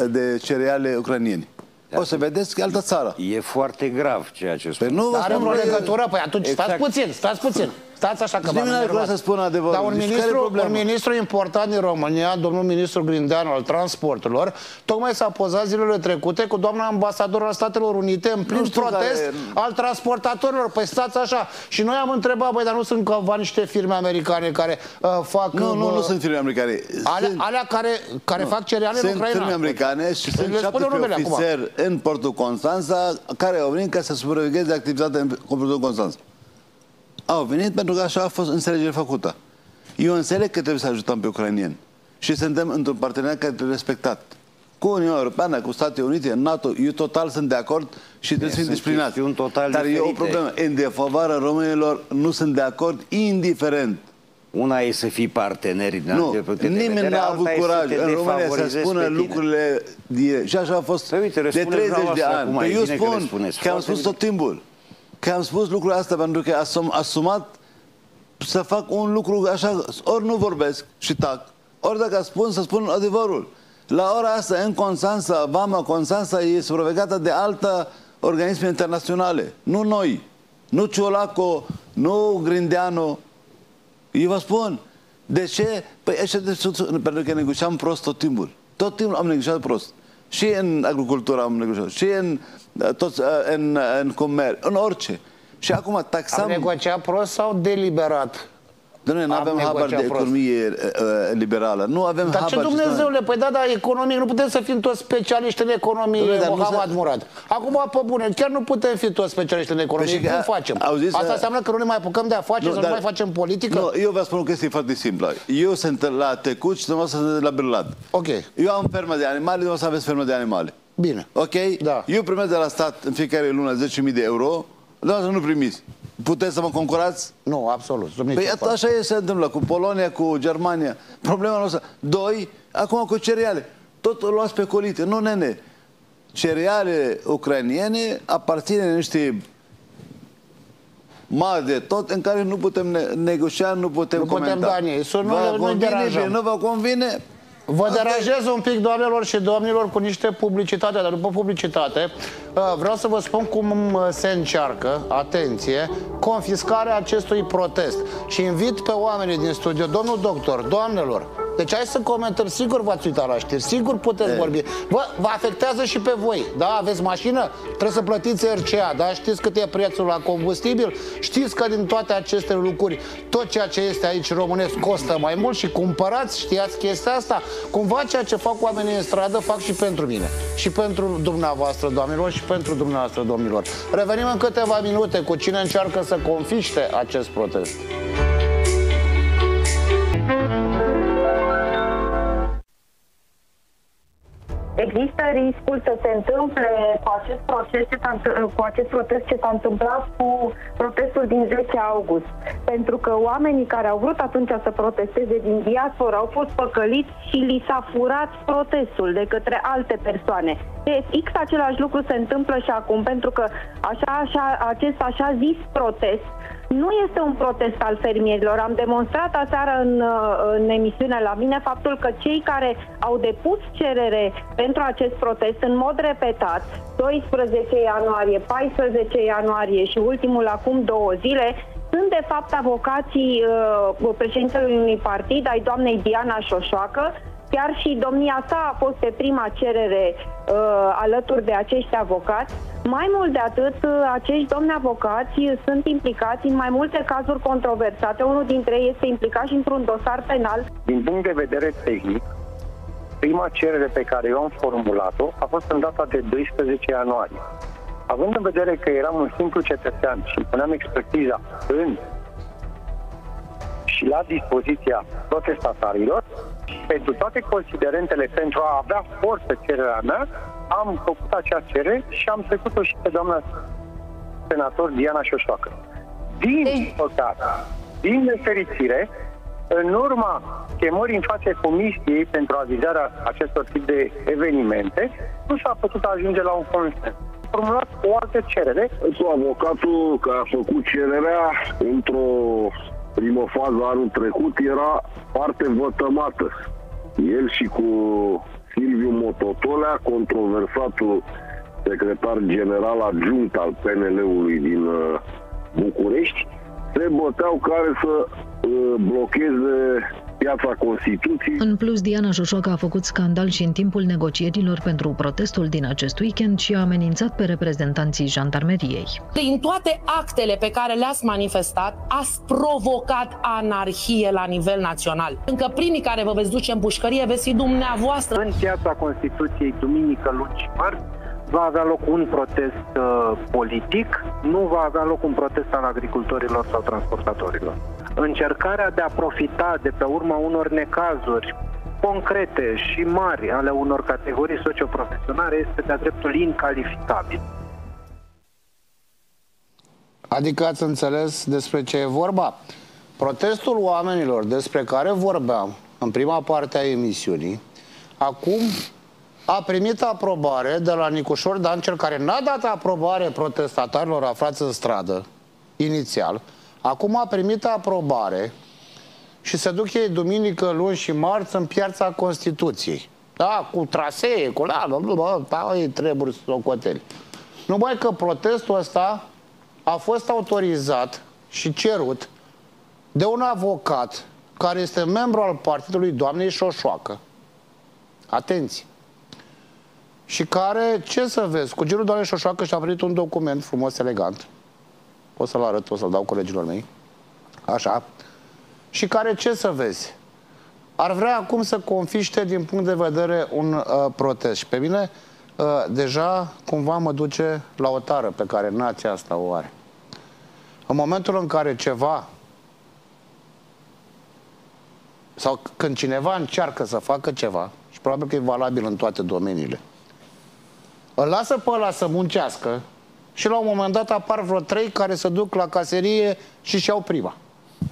de cereale ucranieni. O să vedeți că e altă țară. E foarte grav ceea ce spune. Păi nu vă Dar are spun vreo că e- legătură? Păi atunci stați Exact. puțin, stați puțin. Stați așa că Nimeni v-am n-are enervat. cum să spună adevărul. Dar un Deci care e ministru, problema? un ministru important din România, domnul ministru Grindeanu al transporturilor, tocmai s-a pozat zilele trecute cu doamna ambasador al Statelor Unite în plin știu protest care- al transportatorilor. Păi stați așa. Și noi am întrebat, băi, dar nu sunt cumva niște firme americane care uh, fac... Nu, nu, uh, nu sunt firme americane. Alea, Sunt- alea care, care fac cereale în Sunt Ucraina. firme americane și Le sunt spune 17 numele acum. ofițeri în portul Constanța care au venit ca să supravegheze activitatea în portul Constanța. Au venit pentru că așa a fost înțelegere făcută. Eu înțeleg că trebuie să ajutăm pe ucrainieni și suntem într-un parteneriat care trebuie respectat. Cu Uniunea Europeană, cu Statele Unite, NATO, eu total sunt de acord și trebuie să fim Sunt disciplinați. chestiuni total Dar e o diferite. problemă. În defavoarea românilor nu sunt de acord, indiferent. Una e să fii parteneri din Nu, alte puncte de nimeni vedere, nu a alta avut e să curaj te în România să defavorizezi spună pe tine. lucrurile direct. Și așa a fost Păi uite, de răspundeți 30 de dumneavoastră ani. acum, Păi e eu bine că spun răspundeți. că am Foarte spus tot timpul. Că am spus lucrurile astea pentru că asum, asumat să fac un lucru așa, ori nu vorbesc și tac, ori dacă spun, să spun adevărul. La ora asta, în Constanța, Vama Constanța e supravegată de altă organisme internaționale. Nu noi. Nu Ciolaco, nu Grindeanu, eu vă spun, de ce? Păi așa de sus, pentru că negociam prost tot timpul. Tot timpul am negociat prost. Și în agricultură am negociat, și în, uh, toți, uh, în, uh, în comerț, în orice. Și acum taxam... Am negociat prost sau deliberat? Dom'le, nu Am avem habar de negociat prost. economie uh, uh, liberală. Nu avem Dar habar. ce ce Dumnezeule, păi da, da, economic, nu putem să fim toți specialiști în economie, Dom'le, dar nu Mohamed se- Murad. Acum, pe bune, chiar nu putem fi toți specialiști în economie, Păi și cum că- facem? auziți, Asta uh, înseamnă că nu ne mai apucăm de afaceri, Nu, să dar- nu mai facem politică? Nu, eu vă spun o chestie foarte simplă. Eu sunt la Tecut și dumneavoastră sunteți la Birlat. Ok. Eu am fermă de animale, dumneavoastră aveți fermă de animale. Bine. Ok? Da. Eu primesc de la stat în fiecare lună 10.000 de euro, dumneavoastră nu primiți. Puteți să mă concurați? Nu, absolut. sub Păi nicio at- formă. așa e, se întâmplă cu Polonia, cu Germania. Problema noastră. Doi, acum cu cereale. Tot o luați pe colite. Nu, nene. Cereale ucrainiene aparține niște mari de tot în care nu putem ne- negocia, nu putem Nu putem comenta. da în ei. Să nu Vă le- nu-i convine, deranjăm. bine, nu vă convine? Vă deranjez un pic, doamnelor și domnilor, cu niște publicitate, dar după publicitate uh, vreau să vă spun cum uh, se încearcă, atenție, confiscarea acestui protest. Și invit pe oamenii din studio, domnul doctor, doamnelor, deci hai să comentăm, sigur v-ați uitat la știri, sigur puteți E. vorbi. Vă, vă afectează și pe voi, da? Aveți mașină? Trebuie să plătiți RCA, da? Știți cât e prețul la combustibil? Știți că din toate aceste lucruri, tot ceea ce este aici românesc costă mai mult și cumpărați, știați chestia asta? Cumva ceea ce fac oamenii în stradă fac și pentru mine. Și pentru dumneavoastră, doamnelor, și pentru dumneavoastră, domnilor. Revenim în câteva minute cu cine încearcă să confiște acest protest. Există riscul să se întâmple cu acest, proces ce s-a, întâ- cu acest protest ce s-a întâmplat cu protestul din 10 august. Pentru că oamenii care au vrut atunci să protesteze din diaspora au fost păcăliți și li s-a furat protestul de către alte persoane. E, X același lucru se întâmplă și acum, pentru că așa, așa, acest așa zis protest nu este un protest al fermierilor. Am demonstrat aseară în, uh, în emisiune la mine faptul că cei care au depus cerere pentru acest protest în mod repetat, 12 ianuarie, 14 ianuarie și ultimul acum două zile, sunt de fapt avocații uh, președintelui unui partid, ai doamnei Diana Șoșoacă, Chiar și domnia sa a fost pe prima cerere uh, alături de acești avocați. Mai mult de atât, uh, acești domni avocați sunt implicați în mai multe cazuri controversate. Unul dintre ei este implicat și într-un dosar penal. Din punct de vedere tehnic, prima cerere pe care eu am formulat-o a fost în data de 12 ianuarie. Având în vedere că eram un simplu cetățean și îmi puneam expertiza în și la dispoziția protestatarilor, pentru toate considerentele pentru a avea forță cererea mea, am făcut acea cerere și am trecut-o și pe doamna senator Diana Șoșoacă. Din păcate, din nefericire, În urma chemării în fața comisiei pentru avizarea acestor tip de evenimente, nu s-a putut ajunge la un consens. Formulat o altă cerere. Cu avocatul care a făcut cererea într-o primă fază anul trecut era foarte vătămată. El și cu Silviu Mototolea, controversatul secretar general adjunct al PNL-ului din uh, București, se băteau care să uh, blocheze piața Constituției. În plus, Diana Șoșoacă a făcut scandal și în timpul negocierilor pentru protestul din acest weekend și a amenințat pe reprezentanții jandarmeriei. Prin toate actele pe care le-ați manifestat, ați provocat anarhie la nivel național. Încă primii care vă veți duce în pușcărie veți fi dumneavoastră. În piața Constituției, duminică, luni și marți, va avea loc un protest uh, politic, nu va avea loc un protest al agricultorilor sau transportatorilor. Încercarea de a profita de pe urma unor necazuri concrete și mari ale unor categorii socioprofesionale este de-a dreptul incalificabil. Adică ați înțeles despre ce e vorba? Protestul oamenilor despre care vorbeam în prima parte a emisiunii, acum a primit aprobare de la Nicușor Dancel, care n-a dat aprobare protestatarilor aflați în stradă, inițial. Acum a primit aprobare și se duc ei duminică, luni și marți în piața Constituției. Da, cu trasee, cu la, bă, bă, da, ei trebuie socoteli. Numai că protestul ăsta a fost autorizat și cerut de un avocat care este membru al partidului doamnei Șoșoacă. Atenție! și care, ce să vezi, cu girul doamnei Șoșoacă și-a primit un document frumos, elegant. O să-l arăt, o să-l dau colegilor mei. Așa. Și care, ce să vezi, ar vrea acum să confiște din punct de vedere un uh, protest. Și pe mine uh, deja cumva mă duce la o tară pe care nația asta o are. În momentul în care ceva sau când cineva încearcă să facă ceva, și probabil că e valabil în toate domeniile, îl lasă pe ăla să muncească și la un moment dat apar vreo trei care se duc la caserie și își iau prima.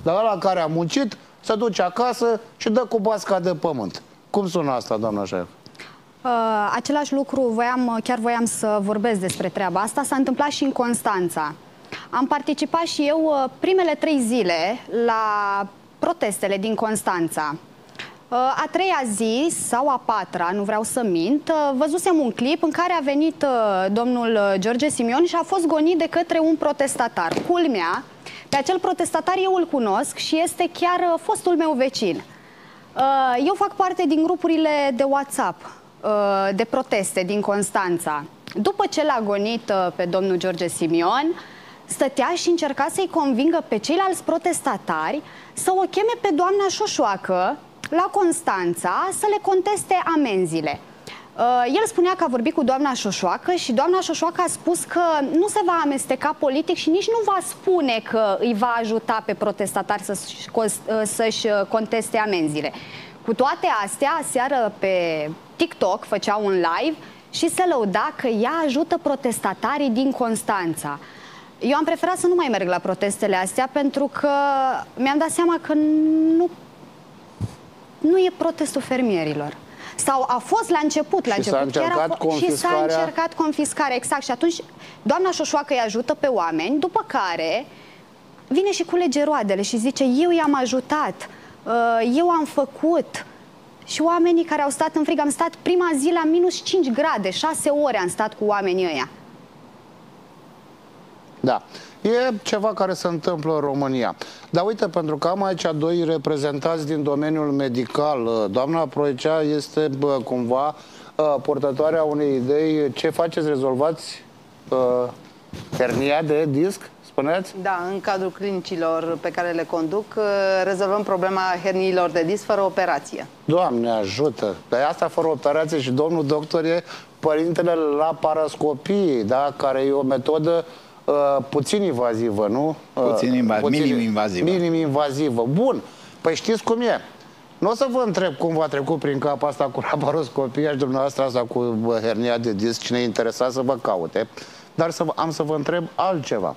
Dar ăla care a muncit se duce acasă și dă cu basca de pământ. Cum sună asta, doamna șef? Uh, același lucru, voiam, chiar voiam să vorbesc despre treaba asta, s-a întâmplat și în Constanța. Am participat și eu uh, primele trei zile la protestele din Constanța. Uh, a treia zi sau a patra, nu vreau să mint, uh, văzusem un clip în care a venit uh, domnul George Simion și a fost gonit de către un protestatar. Culmea, pe acel protestatar eu îl cunosc și este chiar fostul meu vecin. Eu fac parte din grupurile de WhatsApp de proteste din Constanța. După ce l-a gonit pe domnul George Simion, stătea și încerca să-i convingă pe ceilalți protestatari să o cheme pe doamna Șoșoacă, la Constanța să le conteste amenziile. Uh, el spunea că a vorbit cu doamna Șoșoacă și doamna Șoșoacă a spus că nu se va amesteca politic și nici nu va spune că îi va ajuta pe protestatari să-și, uh, să-și uh, conteste amenziile. Cu toate astea, aseară pe TikTok făcea un live și se lăuda că ea ajută protestatarii din Constanța. Eu am preferat să nu mai merg la protestele astea pentru că mi-am dat seama că nu nu e protestul fermierilor. Sau a fost la început, la și început. S-a încercat chiar a și s-a încercat confiscarea, exact. Și atunci doamna Șoșoacă îi ajută pe oameni, după care vine și culege roadele și zice eu i-am ajutat, uh, eu am făcut. Și oamenii care au stat în frig, am stat prima zi la minus 5 grade, 6 ore am stat cu oamenii ăia. Da. E ceva care se întâmplă în România. Dar uite, pentru că am aici doi reprezentanți din domeniul medical, uh, doamna Proicea este bă, cumva uh, portătoarea unei idei. Ce faceți? Rezolvați uh, hernia de disc? Spuneți? Da, în cadrul clinicilor pe care le conduc, uh, rezolvăm problema herniilor de disc fără operație. Doamne ajută! Pe asta fără operație și domnul doctor e părintele la parascopie, da? care e o metodă uh, uh, puțin invazivă, nu? Uh, puțin inva puțin, minim invazivă. Minim invazivă. Bun. Păi știți cum e? Nu o să vă întreb cum v-a trecut prin cap asta cu laparoscopia și dumneavoastră asta cu hernia de disc. Cine e interesat să vă caute. Dar să vă, am să vă întreb altceva.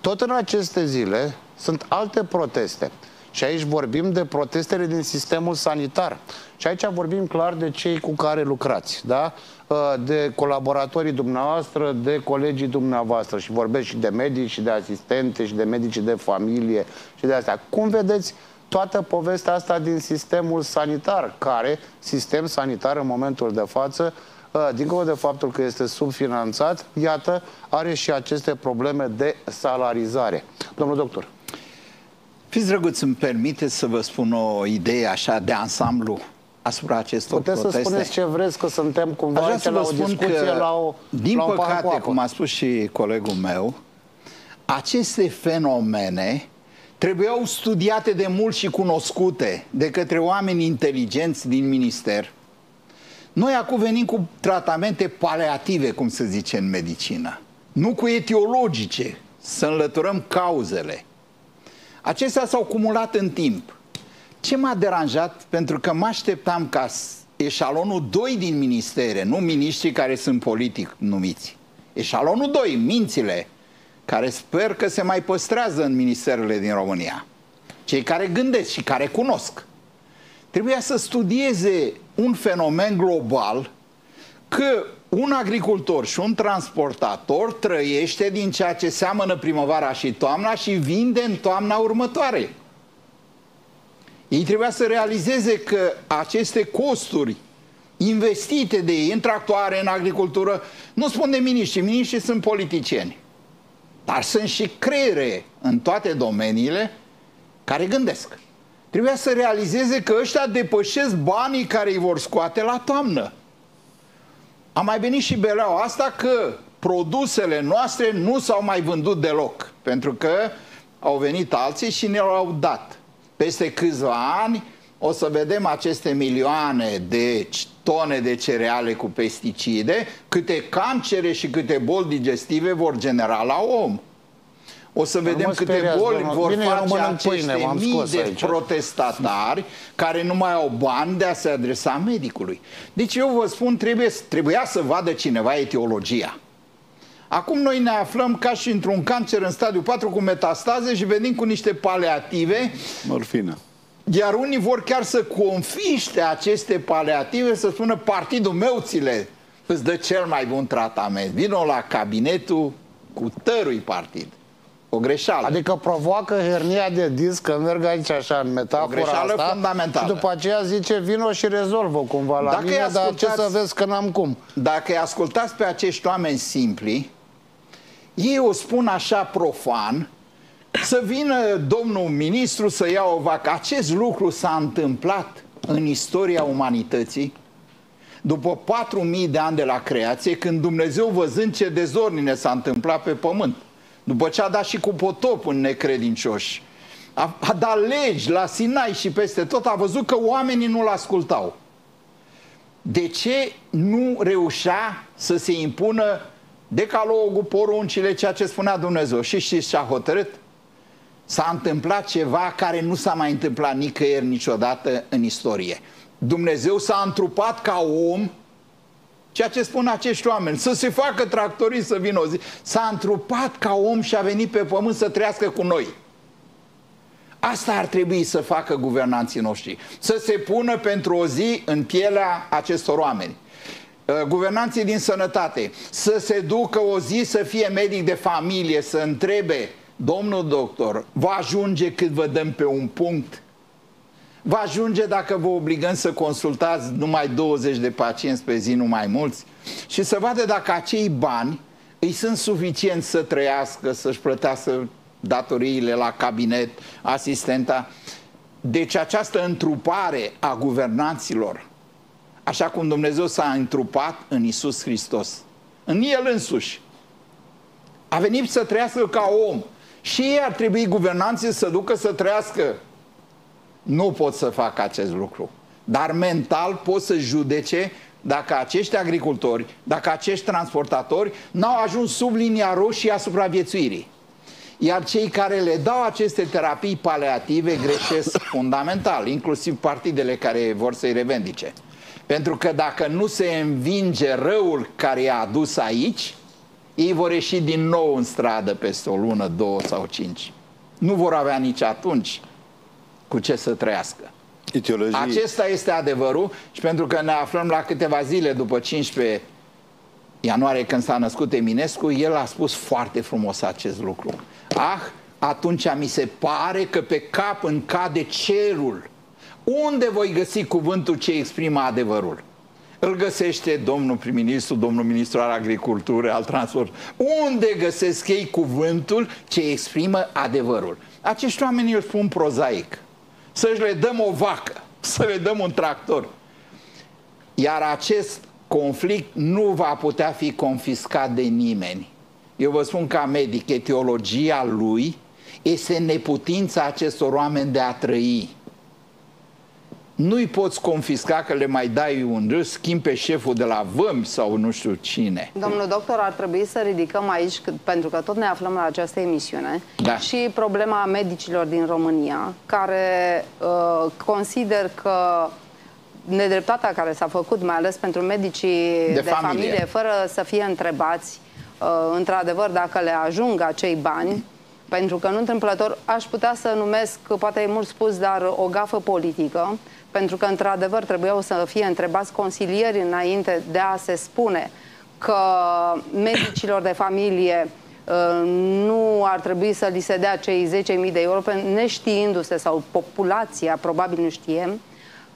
Tot în aceste zile sunt alte proteste. Și aici vorbim de protestele din sistemul sanitar. Și aici vorbim clar de cei cu care lucrați, da? Uh, de colaboratorii dumneavoastră, de colegii dumneavoastră și vorbesc și de medici și de asistente și de medici de familie și de astea. Cum vedeți toată povestea asta din sistemul sanitar, care, sistem sanitar în momentul de față, uh, dincolo de faptul că este subfinanțat, iată, are și aceste probleme de salarizare. Domnul doctor. Fiți drăguț, îmi permite să vă spun o idee așa de ansamblu asupra acestor Puteți proteste. să spuneți ce vreți, că suntem cumva Aș vrea aici să la vă o spun discuție, că, la o din la un păcate, cum a spus și colegul meu, aceste fenomene trebuiau studiate de mult și cunoscute de către oameni inteligenți din minister. Noi acum venim cu tratamente paliative, cum se zice în medicină, nu cu etiologice, să înlăturăm cauzele. Acestea s-au cumulat în timp. Ce m-a deranjat? Pentru că mă așteptam ca eșalonul 2 din ministere, nu miniștrii care sunt politic numiți. Eșalonul 2, mințile, care sper că se mai păstrează în ministerele din România. Cei care gândesc și care cunosc. Trebuia să studieze un fenomen global că un agricultor și un transportator trăiește din ceea ce seamănă primăvara și toamna și vinde în toamna următoare. Ei trebuia să realizeze că aceste costuri investite de ei în tractoare, în agricultură, nu spun de miniștri, miniștri sunt politicieni. Dar sunt și creiere în toate domeniile care gândesc. Trebuia să realizeze că ăștia depășesc banii care îi vor scoate la toamnă. A mai venit și beleaua asta că produsele noastre nu s-au mai vândut deloc, pentru că au venit alții și ne-au dat. Peste câțiva ani o să vedem aceste milioane de tone de cereale cu pesticide, câte cancere și câte boli digestive vor genera la om. O să vedem câte speriați, boli domnul. vor Bine, face aceste pâine, mii de aici. protestatari care nu mai au bani de a se adresa medicului. Deci eu vă spun, trebuie, trebuia să vadă cineva etiologia. Acum noi ne aflăm ca și într-un cancer în stadiu 4 cu metastaze și venim cu niște paliative. Morfină. Iar unii vor chiar să confiște aceste paliative, să spună partidul meu ți îți dă cel mai bun tratament. Vino la cabinetul cu tărui partid. O greșeală. Adică provoacă hernia de disc, că merg aici așa în metafora o greșeală asta, fundamentală. și după aceea zice vino și rezolvă cumva la Dacă mine, dar ce să vezi că n-am cum. Dacă îi ascultați pe acești oameni simpli, ei o spun așa profan, să vină domnul ministru să ia o vacă. Acest lucru s-a întâmplat în istoria umanității după 4.000 de ani de la creație, când Dumnezeu văzând ce dezordine s-a întâmplat pe pământ, după ce a dat și cu potop în necredincioși, a, a dat legi la Sinai și peste tot, a văzut că oamenii nu-l ascultau. De ce nu reușea să se impună decalogul, poruncile, ceea ce spunea Dumnezeu? Și știți ce a hotărât? S-a întâmplat ceva care nu s-a mai întâmplat nicăieri niciodată în istorie. Dumnezeu s-a întrupat ca om Ceea ce spun acești oameni, să se facă tractorii să vină o zi. S-a întrupat ca om și a venit pe pământ să trăiască cu noi. Asta ar trebui să facă guvernanții noștri. Să se pună pentru o zi în pielea acestor oameni. Uh, guvernanții din sănătate, să se ducă o zi să fie medic de familie, să întrebe, domnul doctor, va ajunge cât vă dăm pe un punct? Va ajunge dacă vă obligăm să consultați numai 20 de pacienți pe zi, nu mai mulți? Și să vadă dacă acei bani îi sunt suficienți să trăiască, să-și plătească datoriile la cabinet, asistenta. Deci această întrupare a guvernanților, așa cum Dumnezeu s-a întrupat în Isus Hristos, în El însuși, a venit să trăiască ca om. Și ei ar trebui guvernanții să ducă să trăiască nu pot să fac acest lucru. Dar mental pot să judece dacă acești agricultori, dacă acești transportatori n-au ajuns sub linia roșie a supraviețuirii. Iar cei care le dau aceste terapii paliative greșesc fundamental, inclusiv partidele care vor să-i revendice. Pentru că dacă nu se învinge răul care i-a adus aici, ei vor ieși din nou în stradă peste o lună, două sau cinci. Nu vor avea nici atunci cu ce să trăiască. Etiologie. Acesta este adevărul și pentru că ne aflăm la câteva zile după 15 ianuarie când s-a născut Eminescu, el a spus foarte frumos acest lucru. Ah, atunci mi se pare că pe cap îmi cade cerul. Unde voi găsi cuvântul ce exprimă adevărul? Îl găsește domnul prim-ministru, domnul ministru al agriculturii, al transport. Unde găsesc ei cuvântul ce exprimă adevărul? Acești oameni îl spun prozaic. Să-și le dăm o vacă, să le dăm un tractor. Iar acest conflict nu va putea fi confiscat de nimeni. Eu vă spun ca medic, etiologia lui este neputința acestor oameni de a trăi. Nu-i poți confisca că le mai dai un râs, schimb pe șeful de la vămi sau nu știu cine. Domnul doctor, ar trebui să ridicăm aici, pentru că tot ne aflăm la această emisiune, da. și problema medicilor din România, care uh, consider că nedreptatea care s-a făcut, mai ales pentru medicii de, de familie. familie, fără să fie întrebați, uh, într-adevăr, dacă le ajung acei bani, pentru că, nu întâmplător, aș putea să numesc, poate e mult spus, dar o gafă politică, pentru că, într-adevăr, trebuiau să fie întrebați consilieri înainte de a se spune că medicilor de familie uh, nu ar trebui să li se dea cei 10.000 de euro, neștiindu-se, sau populația, probabil nu știe,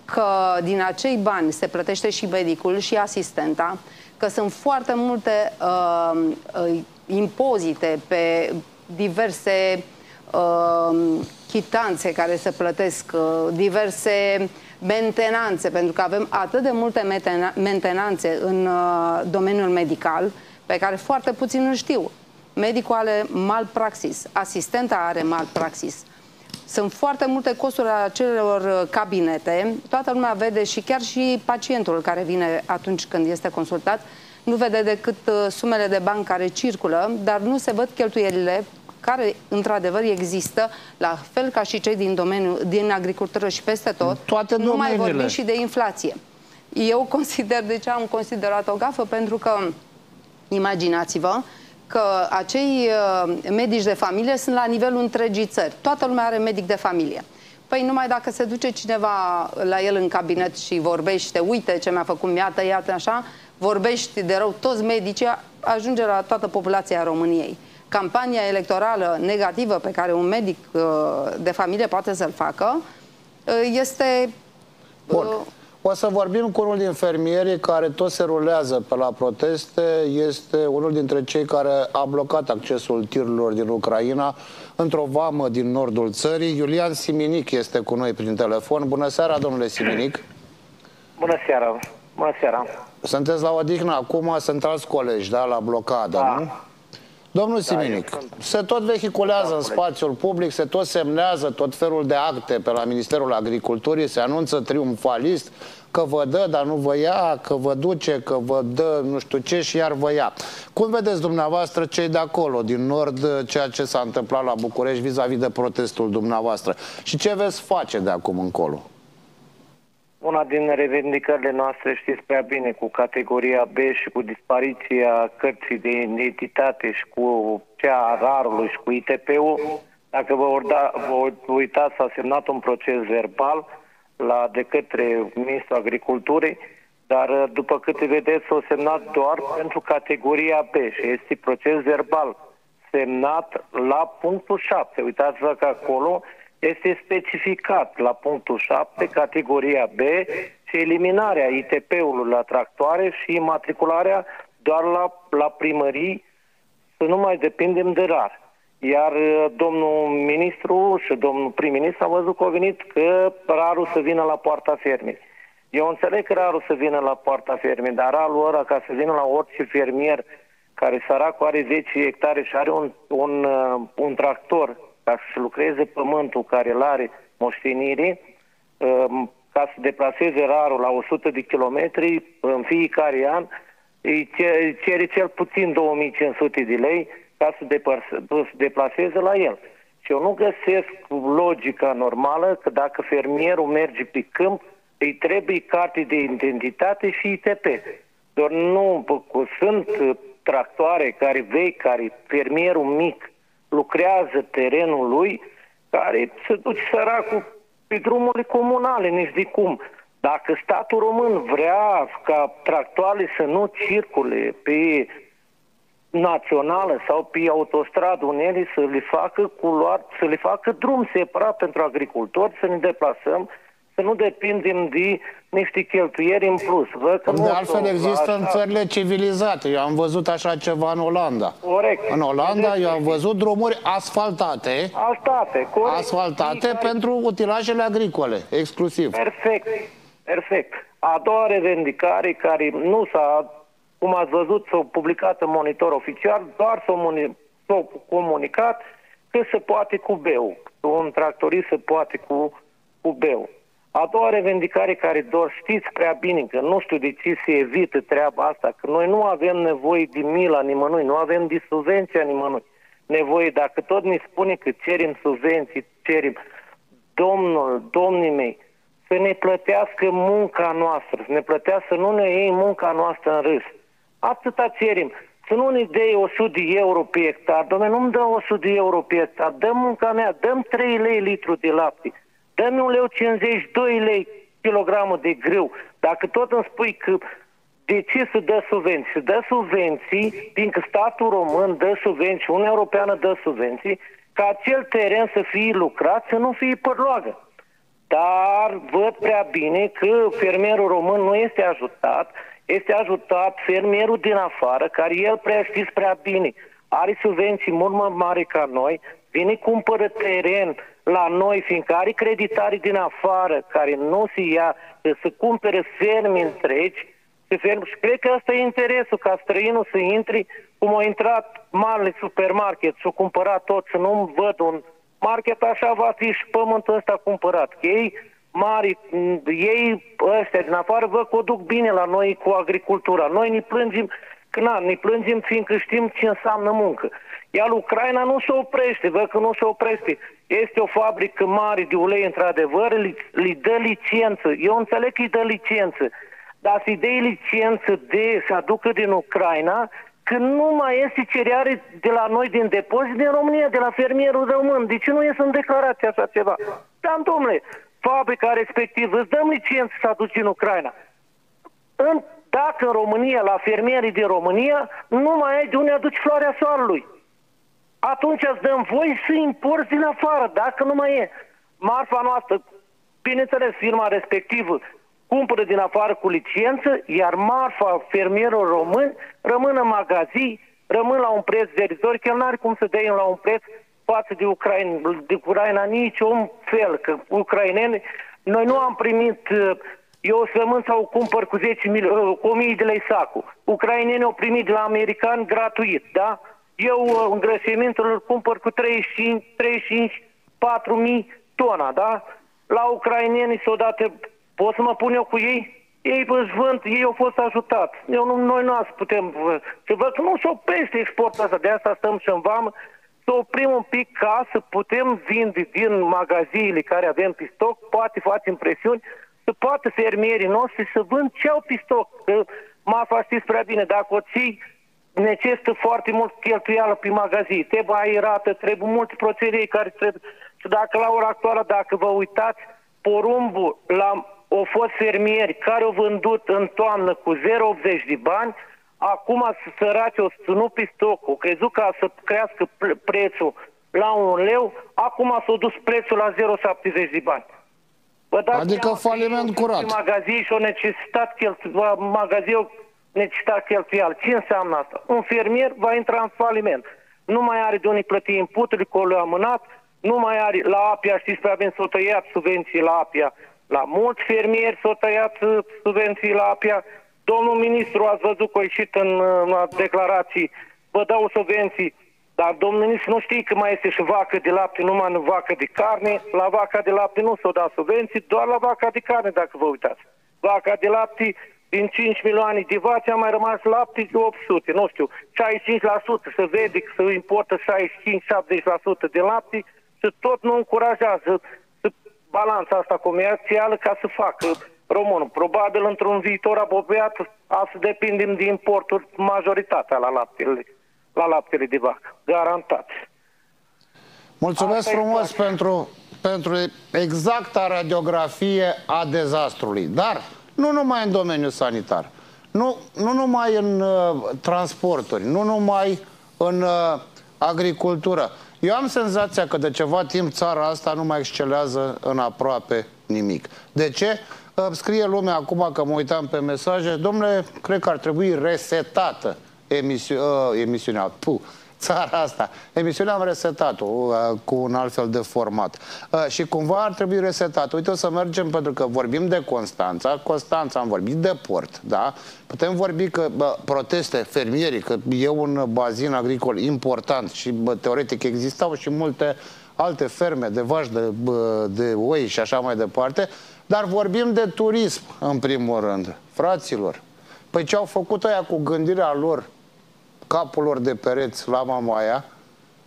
că din acei bani se plătește și medicul și asistenta, că sunt foarte multe uh, uh, impozite pe diverse uh, chitanțe care se plătesc, uh, diverse mentenanțe, pentru că avem atât de multe mentenanțe în uh, domeniul medical, pe care foarte puțin nu știu. Medicul are malpraxis, asistenta are malpraxis. Sunt foarte multe costuri a acelor uh, cabinete, toată lumea vede și chiar și pacientul care vine atunci când este consultat, nu vede decât uh, sumele de bani care circulă, dar nu se văd cheltuielile care într-adevăr există, la fel ca și cei din domeniul, din agricultură și peste tot, Toate nu mai vorbim și de inflație. Eu consider, de ce am considerat o gafă? Pentru că, imaginați-vă, că acei uh, medici de familie sunt la nivelul întregii țări. Toată lumea are medic de familie. Păi numai dacă se duce cineva la el în cabinet și vorbește, uite ce mi-a făcut, mi-a tăiat așa, vorbești de rău toți medicii, ajunge la toată populația României campania electorală negativă pe care un medic uh, de familie poate să-l facă uh, este... Bun. Uh, o să vorbim cu unul din fermierii care tot se rulează pe la proteste. Este unul dintre cei care a blocat accesul tirurilor din Ucraina într-o vamă din nordul țării. Iulian Siminic este cu noi prin telefon. Bună seara, domnule Siminic. Bună seara. Bună seara. Sunteți la odihnă acum, sunt alți colegi, da, la blocadă, da. nu? Domnul da, Siminic, da, se tot vehiculează da, în spațiul public, se tot semnează tot felul de acte pe la Ministerul Agriculturii, se anunță triumfalist că vă dă, dar nu vă ia, că vă duce, că vă dă nu știu ce și iar vă ia. Cum vedeți dumneavoastră cei de acolo, din nord, ceea ce s-a întâmplat la București vis-a-vis -vis de protestul dumneavoastră? Și ce veți face de acum încolo? Una din revendicările noastre, știți prea bine, cu categoria B și cu dispariția cărții de identitate și cu cea a rarului și cu ITP-ul, dacă vă, da, vă uitați, s-a semnat un proces verbal la, de către Ministrul Agriculturii, dar după câte vedeți, s-a semnat doar pentru categoria B și este proces verbal semnat la punctul 7. Uitați-vă că acolo este specificat la punctul 7, categoria B, și eliminarea ITP-ului la tractoare și matricularea doar la, la primării, să nu mai depindem de rar. Iar uh, domnul ministru și domnul prim-ministru au văzut că au venit că rarul să vină la poarta fermei. Eu înțeleg că rarul să vină la poarta fermei, dar rarul ăla ca să vină la orice fermier care săracul are 10 hectare și are un, un, uh, un tractor ca să lucreze pământul care îl are moștenire, um, ca să deplaseze rarul la 100 de kilometri în fiecare an, îi cere cel puțin 2500 de lei ca să deplaseze la el. Și eu nu găsesc logica normală că dacă fermierul merge pe câmp, îi trebuie carte de identitate și ITP. Doar nu, sunt tractoare care vechi, care fermierul mic lucrează terenul lui, care se duce săracul pe drumurile comunale, nici de cum. Dacă statul român vrea ca tractoarele să nu circule pe națională sau pe autostradă unele să le facă culoar, să le facă drum separat pentru agricultori, să ne deplasăm, să nu depindem de niște cheltuieri în plus. Văd că de nu altfel o- există așa. în țările civilizate. Eu am văzut așa ceva în Olanda. Corect. În Olanda eu am văzut drumuri asfaltate, Asfaltate, corect. asfaltate pentru utilajele agricole, exclusiv. Perfect, perfect. A doua revendicare care nu s-a, cum ați văzut, s-a publicat în monitor oficial, doar s-a, moni- s-a comunicat că se poate cu beu. Un tractorist se poate cu, cu beu. A doua revendicare care doar știți prea bine că nu știu de ce se evită treaba asta, că noi nu avem nevoie de mila nimănui, nu avem de subvenția nimănui. Nevoie, dacă tot ne spune că cerem subvenții, cerem, domnul, domnii mei, să ne plătească munca noastră, să ne plătească, să nu ne iei munca noastră în râs. Atâta cerem. Să nu ne dea 100 de euro pe hectar. Dom'le, nu-mi dă 100 de euro pe hectar. Dă munca mea, dăm 3 lei litru de lapte. Dă-mi 1 leu 50, 2 lei kilogramul de grâu. Dacă tot îmi spui că de ce să dă subvenții? Se dă subvenții, fiindcă statul român dă subvenții, Uniunea Europeană dă subvenții, ca acel teren să fie lucrat, să nu fie părloagă. Dar văd prea bine că fermierul român nu este ajutat, este ajutat fermierul din afară, care el prea știți prea bine, are subvenții mult mai mari ca noi, vine cumpără teren la noi, fiindcă are creditari din afară care nu se ia, să cumpere ferme întregi, să ferme. Și cred că asta e interesul, ca străinul să intri, cum au intrat marile supermarket, să cumpărat tot, să nu văd un market, așa va fi și pământul ăsta cumpărat. Că ei mari, m, ei ăștia din afară văd că o duc bine la noi cu agricultura. Noi ne plângem, că na, ne plângem fiindcă știm ce înseamnă muncă. Iar Ucraina nu se oprește, văd că nu se oprește. Este o fabrică mare de ulei, într-adevăr, li, li dă licență. Eu înțeleg că îi dă licență, dar să-i dai licență de să aducă din Ucraina, că nu mai este cereare de la noi din depozit din România, de la fermierul român. De ce nu ies în declarație așa ceva? Da, domnule, fabrica respectivă, îți dăm licență să aduci în Ucraina. În, dacă în România, la fermierii din România, nu mai ai de unde aduci floarea soarelui. Atunci îți dăm voi să importi din afară, dacă nu mai e. Marfa noastră, bineînțeles, firma respectivă cumpără din afară cu licență, iar marfa fermierul român rămân în magazii, rămân la un preț derizor, că el n-are cum să dea la un preț față de Ucraina, de Ucraina niciun fel, că ucraineni, noi nu am primit, uh, eu o sămânță o cumpăr cu 10 mil, uh, cu 1000 de lei sacul. Ucrainenii au primit de la american gratuit, da? Eu uh, îngrășămintul îl cumpăr cu 35, 35 4000 tona, da? La ucraineni s-o dată, pot să mă pun eu cu ei? Ei își vând, ei au fost ajutați. Eu nu, noi nu azi putem, vă- să văd că nu se oprește exportul ăsta, de asta stăm și în vamă, să oprim un pic ca să putem vinde din magaziile care avem pe stoc, poate facem presiuni, să poată fermierii noștri să vând ce au pe stoc. Că marfa știți prea bine, dacă o ții, necesită foarte mult cheltuială pe magazii, trebuie aerată, trebuie multe procedee care trebuie. Și dacă la ora actuală, dacă vă uitați, porumbul la au fost fermieri care au vândut în toamnă cu 0,80 de bani, acum săraci o ținut pe stoc, au crezut ca să crească pre- prețul la un leu, acum s-a dus prețul la 0,70 de bani. Vă dați Adică seama că faliment ei curat. și magazii și o necesitat cheltuială, magazii necesitat cheltuială. Ce înseamnă asta? Un fermier va intra în faliment. Nu mai are de unde plăti imputurile, că le-a amânat, nu mai are, la Apia, știți prea bine, s-au tăiat subvenții la Apia. La mulți fermieri s-au tăiat uh, subvenții la Apia. Domnul ministru, ați văzut că a ieșit în, uh, la declarații, vă dau subvenții, dar domnul ministru nu știe că mai este și vacă de lapte, numai în vacă de carne. La vaca de lapte nu s-au dat subvenții, doar la vaca de carne, dacă vă uitați. Vaca de lapte, din 5 milioane de vaci, a mai rămas lapte de 800, nu știu, 65% se vede că se importă 65-70% de lapte și tot nu încurajează să balanța asta comercială ca să facă românul. Probabil într-un viitor apropiat a să depindem de importuri majoritatea la laptele, la laptele de vacă. Garantat. Mulțumesc Asta e frumos pentru, pentru exacta radiografie a dezastrului. Dar nu numai în domeniul sanitar, nu, nu numai în uh, transporturi, nu numai în uh, agricultură. Eu am senzația că de ceva timp țara asta nu mai excelează în aproape nimic. De ce? Uh, scrie lumea acum că mă uitam pe mesaje, domnule, cred că ar trebui resetată emisi uh, emisiunea. Puh țara asta. Emisiunea am resetat-o uh, cu un alt fel de format. Uh, și cumva ar trebui resetat. Uite, o să mergem pentru că vorbim de Constanța. Constanța am vorbit de port, da? Putem vorbi că bă, proteste fermierii, că e un bazin agricol important și bă, teoretic existau și multe alte ferme de vaci, de, bă, de oi și așa mai departe, dar vorbim de turism, în primul rând. Fraților, păi ce au făcut ăia cu gândirea lor capul lor de pereți la Mamaia,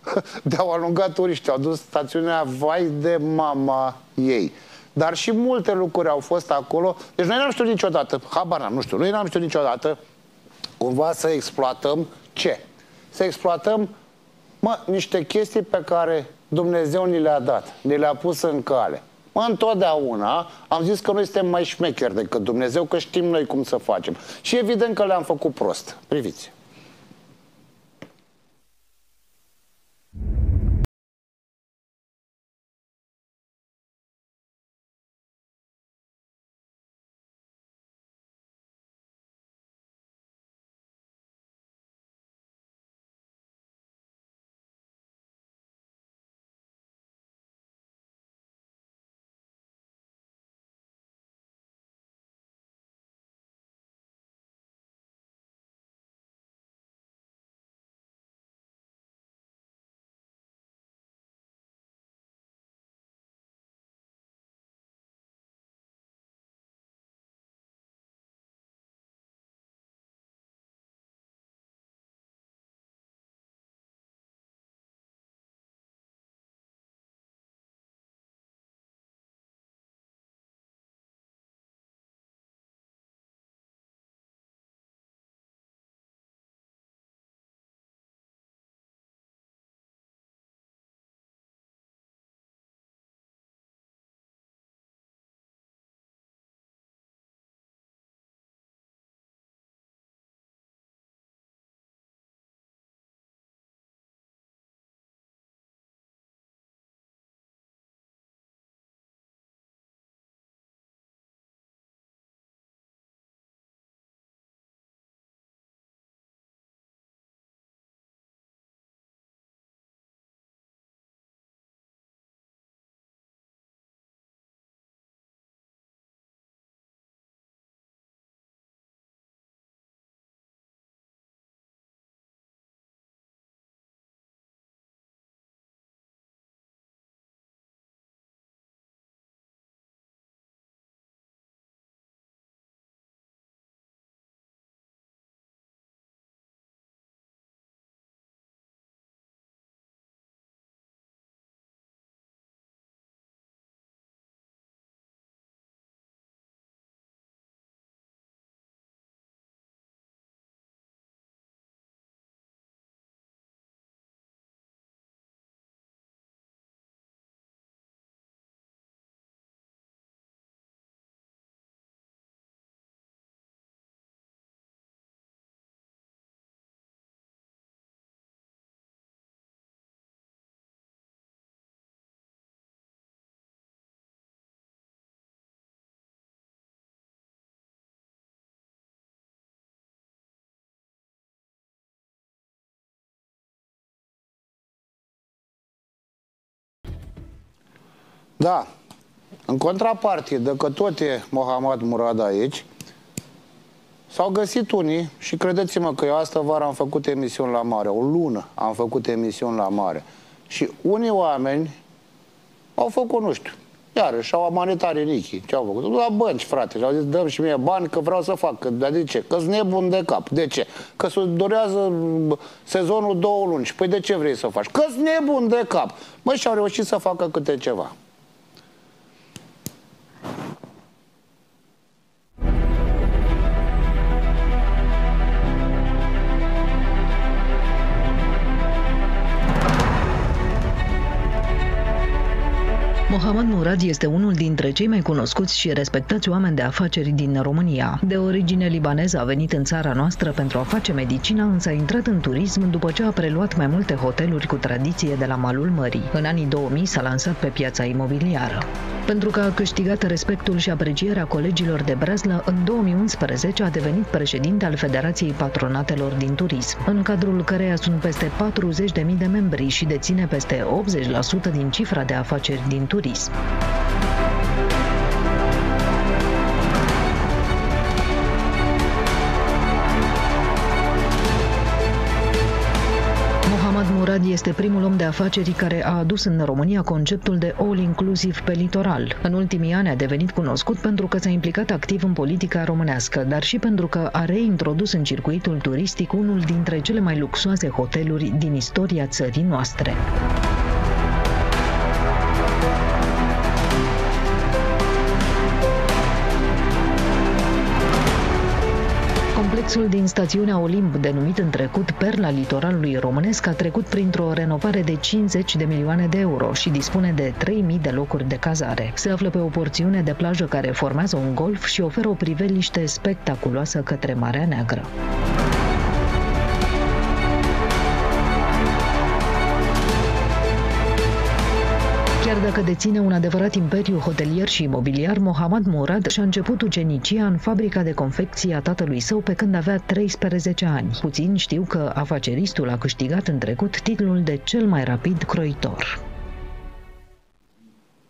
de-au alungat turiști, au dus stațiunea vai de mama ei. Dar și multe lucruri au fost acolo. Deci noi n-am știut niciodată, habar nu știu, noi n-am știut niciodată cumva să exploatăm ce? Să exploatăm mă, niște chestii pe care Dumnezeu ni le-a dat, ni le-a pus în cale. Mă, întotdeauna am zis că noi suntem mai șmecheri decât Dumnezeu, că știm noi cum să facem. Și evident că le-am făcut prost. Priviți. Da. În contrapartidă, că tot e Mohamed Murad aici, s-au găsit unii și credeți-mă că eu astă vară am făcut emisiuni la mare, o lună am făcut emisiuni la mare. Și unii oameni au făcut, nu știu, iarăși au amanitat rinichii. Ce au făcut? La bănci, frate. Și au zis, dăm și mie bani că vreau să fac. Dar de ce? Că-s nebun de cap. De ce? Că se durează sezonul două luni. Păi de ce vrei să faci? Că-s nebun de cap. Măi, și-au reușit să facă câte ceva. Mohamed Murad este unul dintre cei mai cunoscuți și respectați oameni de afaceri din România. De origine libaneză a venit în țara noastră pentru a face medicina, însă a intrat în turism după ce a preluat mai multe hoteluri cu tradiție de la malul mării. În anii 2000 s-a lansat pe piața imobiliară. Pentru că a câștigat respectul și aprecierea colegilor de Brazlă, în 2011 a devenit președinte al Federației Patronatelor din Turism, în cadrul căreia sunt peste 40.000 de membri și deține peste 80% din cifra de afaceri din turism turism. Mohamed Murad este primul om de afaceri care a adus în România conceptul de all-inclusiv pe litoral. În ultimii ani a devenit cunoscut pentru că s-a implicat activ în politica românească, dar și pentru că a reintrodus în circuitul turistic unul dintre cele mai luxoase hoteluri din istoria țării noastre. Complexul din stațiunea Olimp, denumit în trecut Perla litoralului românesc, a trecut printr-o renovare de 50 de milioane de euro și dispune de 3000 de locuri de cazare. Se află pe o porțiune de plajă care formează un golf și oferă o priveliște spectaculoasă către Marea Neagră. Chiar dacă deține un adevărat imperiu hotelier și imobiliar, Mohamed Murad și-a început ucenicia în fabrica de confecție a tatălui său pe când avea 13 ani. Puțin știu că afaceristul a câștigat în trecut titlul de cel mai rapid croitor.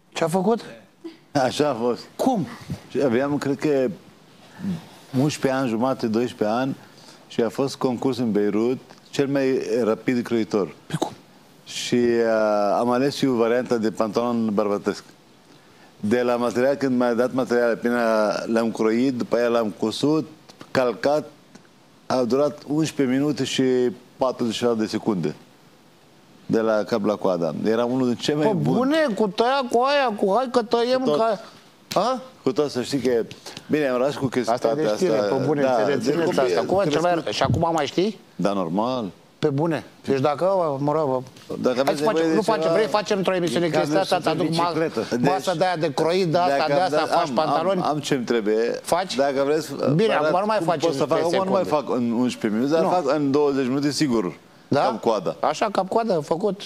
Ce a făcut? Așa a fost. Cum? Aveam, cred că, 11 ani, jumate, 12 ani și a fost concurs în Beirut cel mai rapid croitor. Pe cum? Și uh, am ales eu varianta de pantalon bărbătesc. De la material, când mi-a dat materiale, până le-am croit, după aia l-am cusut, calcat, a durat 11 minute și 47 de secunde de la cap la coada. Era unul din cei mai buni. bune, cu tăia cu aia, cu hai că tăiem tot, ca... A? Cu tot să știi că... Bine, am rămas cu chestia asta. Asta de știre, pe bune, da, înțelegeți asta. Cum ceva... Și acum mai știi? Da, normal. Pe bune. Deci dacă, mă rog, dacă hai să facem, nu facem, vrei, facem într-o emisiune chestia asta, te aduc masă de aia de croit, de asta, de asta, faci pantaloni. Am, am ce-mi trebuie. Faci? Dacă vreți, Bine, acum nu mai faci să fac, acum nu mai fac în 11 minute, dar fac în 20 minute sigur. Da? Cap coada. Așa, cap coada, făcut.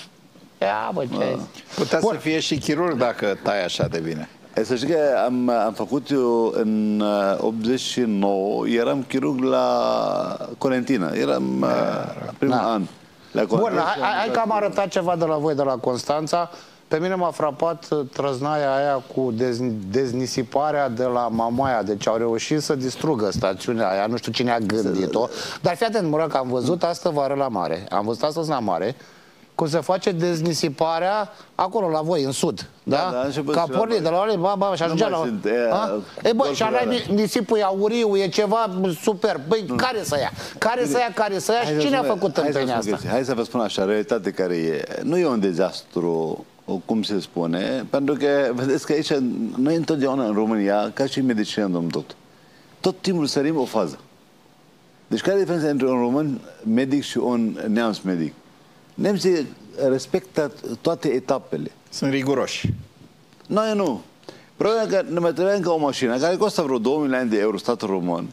Ia, bă, ce... Putea să fie și chirurg dacă tai așa de bine. E, să știi că am, am făcut eu în 89, eram chirurg la Colentina, eram uh, primul da. an. La Bun, hai, hai că am arătat ceva de la voi, de la Constanța. Pe mine m-a frapat trăznaia aia cu dez, deznisiparea de la Mamaia. Deci au reușit să distrugă stațiunea aia. Nu știu cine a gândit-o. Dar fii atent, mură, că am văzut asta vară la mare. Am văzut astăzi la mare cum se face deznisiparea acolo la voi, în sud. Da? da, da Ca pornit de la ore, ba, ba, și ajungea la... Sunt, e, e, bă, și alea nisipul e auriu, e ceva super. Băi, mm. care să ia? Care să ia, care să ia și cine a făcut întâlnirea asta? Hai să vă spun așa, realitate care e. Nu e un dezastru cum se spune, pentru că, vedeți că aici, noi întotdeauna în România, ca și în medicină, domnul tot, tot timpul sărim o fază. Deci care e diferența între un român medic și un neamț medic? Nemții respectă toate etapele. Sunt riguroși. Noi nu. Problema că ne mai trebuie încă o mașină care costă vreo 2 milioane de euro statul român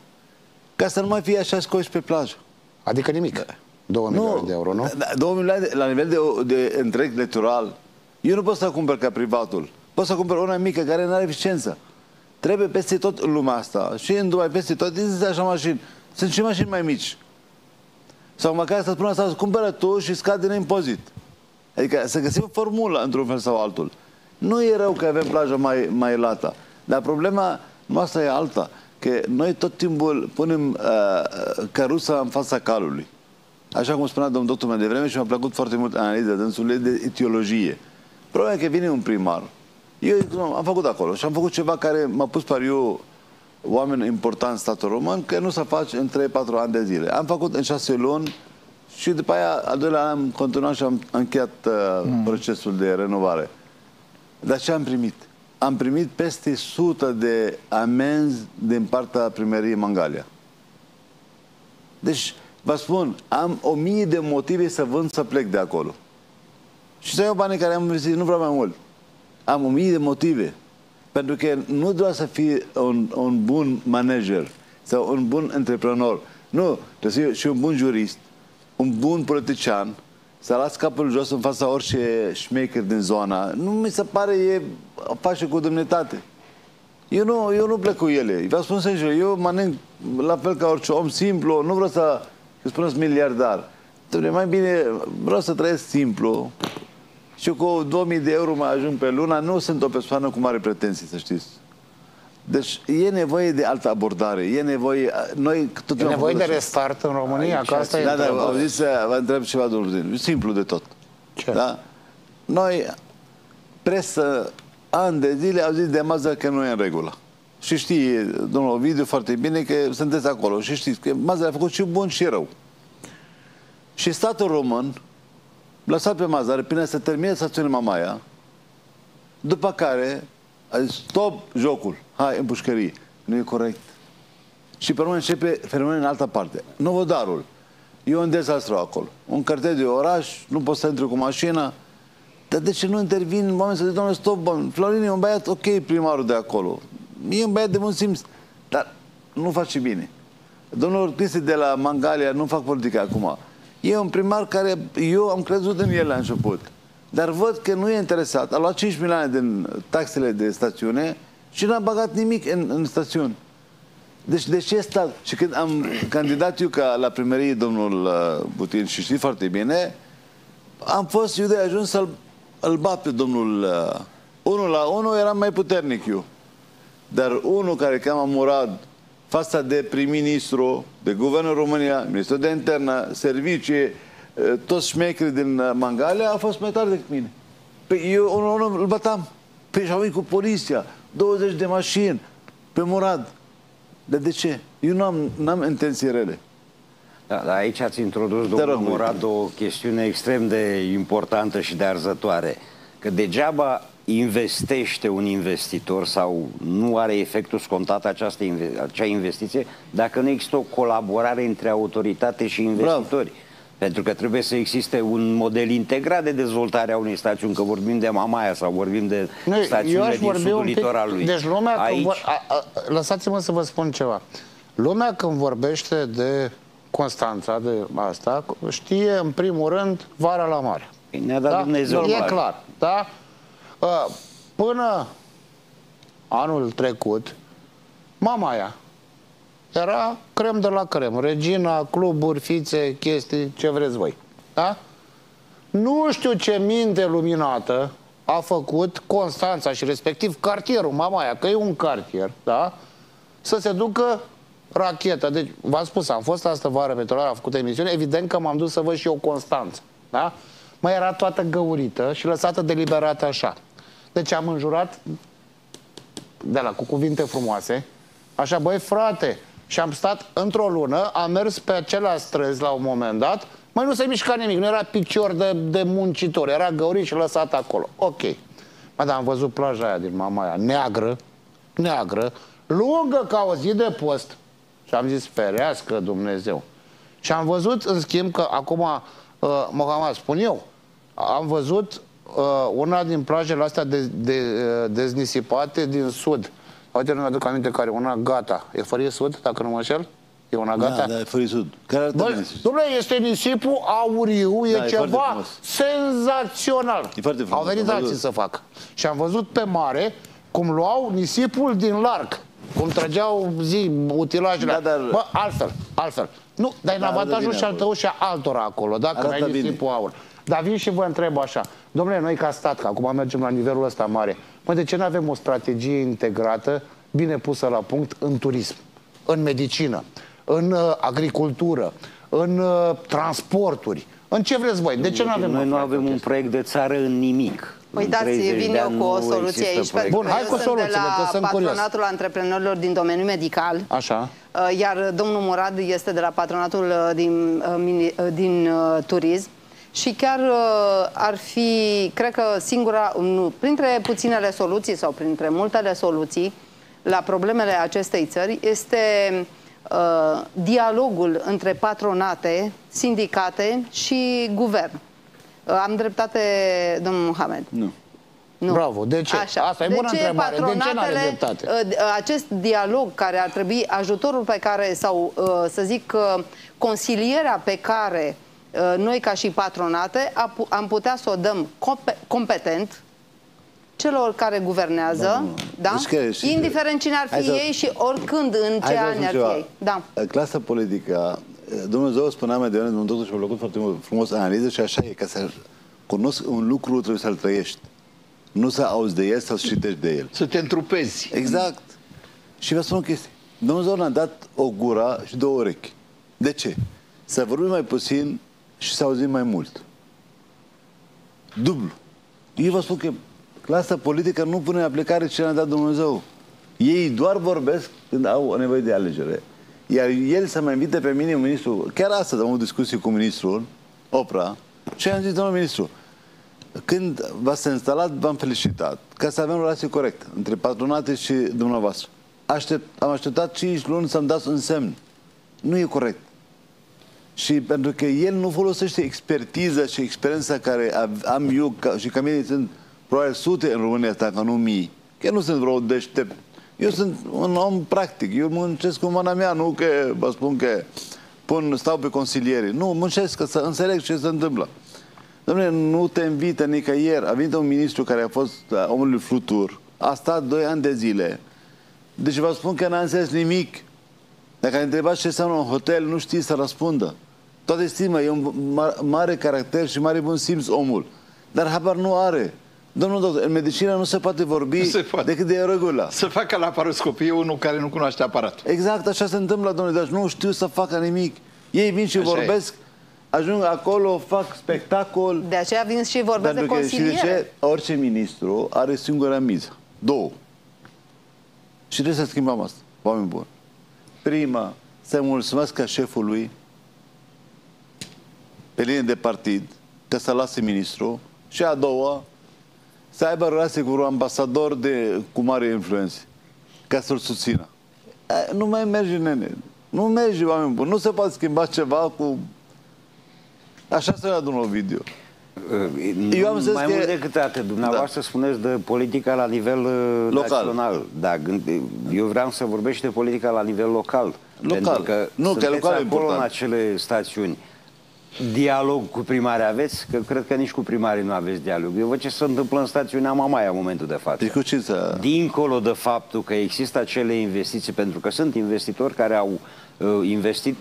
ca să nu mai fie așa scoși pe plajă. Adică nimic. Da. 2 milioane de euro, nu? 2 da, milioane de, la nivel de, de întreg litoral. Eu nu pot să cumpăr ca privatul. Pot să cumpăr una mică care nu are eficiență. Trebuie peste tot în lumea asta. Și în Dubai, peste tot, există așa mașini. Sunt și mașini mai mici. Sau măcar să spună asta, cumpără tu și scade din impozit. Adică să găsim o formulă într-un fel sau altul. Nu e rău că avem plajă mai, mai lată, dar problema noastră e alta. Că noi tot timpul punem uh, căruța în fața calului. Așa cum spunea domnul doctor mai devreme și mi-a plăcut foarte mult analiza dânsului de etiologie. Problema e că vine un primar. Eu am făcut acolo și am făcut ceva care m-a pus pariu oameni importanți statul român, că nu se face în 3-4 ani de zile. Am făcut în 6 luni și după aia, al doilea an, am continuat și am încheiat uh, mm. procesul de renovare. Dar ce am primit? Am primit peste 100 de amenzi din partea primăriei Mangalia. Deci, vă spun, am o mie de motive să vând să plec de acolo. Și să iau banii care am investit, nu vreau mai mult. Am o mie de motive. Pentru că nu doar să fii un, un bun manager sau un bun antreprenor. Nu, trebuie să fii și un bun jurist, un bun politician, să las capul jos în fața orice șmecher din zona. Nu mi se pare, e, face cu demnitate. Eu nu, eu nu plec cu ele. Vă spun sincer, eu mănânc la fel ca orice om simplu, nu vreau să, că spuneți miliardar. Trebuie mai bine, vreau să trăiesc simplu, și eu cu 2000 de euro mai ajung pe luna, nu sunt o persoană cu mare pretenții, să știți. Deci e nevoie de altă abordare, e nevoie... Noi tot e nevoie de restart în România, Aici, că asta da, e... Da, da, zis, vă întreb ceva, domnul simplu de tot. Ce? Da? Noi, presă, ani de zile, au zis de Mazda că nu e în regulă. Și știi, domnul Ovidiu, foarte bine că sunteți acolo și știți că Mazda a făcut și bun și rău. Și statul român lăsat pe Mazare până să termine stațiunea Mamaia, după care a zis, stop jocul, hai în pușcărie. Nu e corect. Și pe urmă începe fenomenul în altă parte. Novodarul. E un dezastru acolo. Un cartel de oraș, nu poți să intri cu mașina. Dar de ce nu intervin oameni să zic, domnule, stop, bă, Florin e un băiat ok, primarul de acolo. E un băiat de bun simț, dar nu face bine. Domnul Cristi de la Mangalia nu fac politică acum. E un primar care eu am crezut în el la început. Dar văd că nu e interesat. A luat 5 milioane din taxele de stațiune și n-a băgat nimic în, în stațiuni. Deci de ce stat? Și când am candidat eu ca la primărie domnul uh, Putin și știți foarte bine, am fost eu de ajuns să-l îl bat pe domnul uh, unul la unul eram mai puternic eu. Dar unul care cheamă Murad fața de prim-ministru, de Guvernul România, Ministrul de Internă, servicii, toți șmechii din Mangalia a fost mai tare decât mine. Păi eu unul, unul îl bătam. Păi și-au venit cu poliția, 20 de mașini, pe Murad. Dar de ce? Eu nu am, n-am intenții rele. Da, dar aici ați introdus, domnul Murad, o chestiune extrem de importantă și de arzătoare. Că degeaba investește un investitor sau nu are efectul scontat această, acea investiție dacă nu există o colaborare între autoritate și investitori. Bravo. Pentru că trebuie să existe un model integrat de dezvoltare a unei stațiuni, că vorbim de Mamaia sau vorbim de Noi, stațiunile din sudul litoralului. Deci lumea, Aici... vor... lăsați-mă să vă spun ceva. Lumea când vorbește de Constanța, de asta, știe în primul rând vara la mare. Ne-a dat da? Dumnezeu E clar, da? Până anul trecut, mama aia era crem de la crem, regina, cluburi, fițe, chestii, ce vreți voi. Da? Nu știu ce minte luminată a făcut Constanța și respectiv cartierul Mamaia, că e un cartier, da? Să se ducă racheta. Deci, v-am spus, am fost asta vară pe am făcut emisiune, evident că m-am dus să văd și eu Constanța, da? Mai era toată găurită și lăsată deliberată așa. Deci am înjurat de la cu cuvinte frumoase. Așa, băi, frate, și am stat într-o lună, am mers pe acela străzi la un moment dat, mai nu se mișca nimic, nu era picior de, de muncitor, era găurit și lăsat acolo. Ok. Mă, dar am văzut plaja aia din Mamaia, neagră, neagră, lungă ca o zi de post. Și am zis, ferească Dumnezeu. Și am văzut, în schimb, că acum, uh, Mohamed, spun eu, am văzut uh, una din plajele astea de, de, uh, deznisipate din sud. Uite, nu mi-aduc aminte care, una gata. E fără sud, dacă nu mă înșel? E una gata? Da, da, e fără sud. Care Bă, Dom'le, este nisipul auriu, e da, ceva e senzațional. E foarte frumos. Au venit alții să facă. Și am văzut pe mare cum luau nisipul din larg. Cum trăgeau zi utilajele. Da, dar... Bă, altfel, altfel. Nu, dar da, în avantajul și al tău și altora acolo, dacă ai nisipul aur. Dar vin și vă întreb așa, domnule, noi ca stat, că acum mergem la nivelul ăsta mare, mă, de ce nu avem o strategie integrată, bine pusă la punct, în turism, în medicină, în uh, agricultură, în uh, transporturi, în ce vreți voi? De ce nu avem Noi nu avem un proiect de țară în nimic. Păi dați, vin eu cu o soluție aici. Bun, hai cu o soluție, de la sunt patronatul curios. antreprenorilor din domeniul medical. Așa. Uh, iar domnul Murad este de la patronatul uh, din, uh, din turism și chiar uh, ar fi, cred că singura, nu, printre puținele soluții sau printre multele soluții la problemele acestei țări este uh, dialogul între patronate, sindicate și guvern. Uh, am dreptate, domnul Mohamed? Nu. Nu. Bravo. De ce? Așa. Asta e de bună ce întrebare. De ce n-are patronatele, dreptate? uh, Acest dialog care ar trebui, ajutorul pe care, sau uh, să zic, uh, consilierea pe care uh, noi ca și patronate apu- am putea să o dăm compe- competent celor care guvernează, da? Deci care și- indiferent cine ar Hai fi să- ei și oricând în Hai ce să vă ani spun ar ceva. fi ei. Da. Clasa politică, Dumnezeu spunea mai devreme, domnul doctor și-a plăcut foarte mult, frumos analiză și așa e, ca să cunosc un lucru trebuie să-l trăiești. Nu să auzi de el sau să citești de el. Să te întrupezi. Exact. Și vă spun o chestie. Dumnezeu ne-a dat o gură și două urechi. De ce? Să vorbim mai puțin și să auzim mai mult. Dublu. Eu vă spun că clasa politică nu pune în aplicare ce ne-a dat Dumnezeu. Ei doar vorbesc când au nevoie de alegere. Iar el să mă invite pe mine, un ministru, chiar astăzi am avut discuții cu ministrul Opra și am zis, domnul ministru, când v-ați instalat, v-am felicitat ca să avem o relație corectă între patronate și dumneavoastră. Aștept, am așteptat 5 luni să-mi dați un semn. Nu e corect. Și pentru că el nu folosește expertiza și experiența care av- am eu ca, și ca mine sunt probabil sute în România asta, ca nu mii. Că eu nu sunt vreo deștept. Eu sunt un om practic. Eu muncesc cu mâna mea, nu că vă spun că pun, stau pe consiliere. Nu, muncesc ca să înțeleg ce se întâmplă. Dom'le, nu te invită nicăieri. A venit un ministru care a fost uh, omul flutur. A stat 2 ani de zile. Deci vă spun că n-a înțeles nimic. Dacă ne întrebați ce înseamnă un hotel, nu știe să răspundă. Toate stimă, e un ma- mare caracter și mare bun simț omul. Dar habar nu are. Domnul doctor, în medicină nu se poate vorbi Nu se poate. decât de regulă. Să facă la paroscopie unul care nu cunoaște aparatul. Exact, așa se întâmplă, domnule, deci nu știu să facă nimic. Ei vin și Așa e. vorbesc, ajung acolo, fac spectacol. De aceea vin și vorbesc de Pentru că, și de consiliere. ce? Orice ministru are singura miză. Două. Și trebuie să schimbăm asta, oameni buni. Prima, să mulțumesc ca șefului pe linie de partid că să lase ministru și a doua, să aibă relație cu un ambasador de, cu mare influență ca să-l susțină. E, nu mai merge, nene. Nu merge, oameni buni. Nu se poate schimba ceva cu... Așa se la domnul video. Eu am zis mai că- mult decât atât, dumneavoastră da. spuneți de politica la nivel uh, Local. național. Da, gând, eu vreau să vorbesc și de politica la nivel local. Local. Pentru că Nu, că sunteți local e acolo important. în acele stațiuni. Dialog cu primari aveți? Că cred că nici cu primarii nu aveți dialog. Eu văd ce se întâmplă în stațiunea Mamaia în momentul de față. Deci cu ce să... Dincolo de faptul că există acele investiții, pentru că sunt investitori care au uh, investit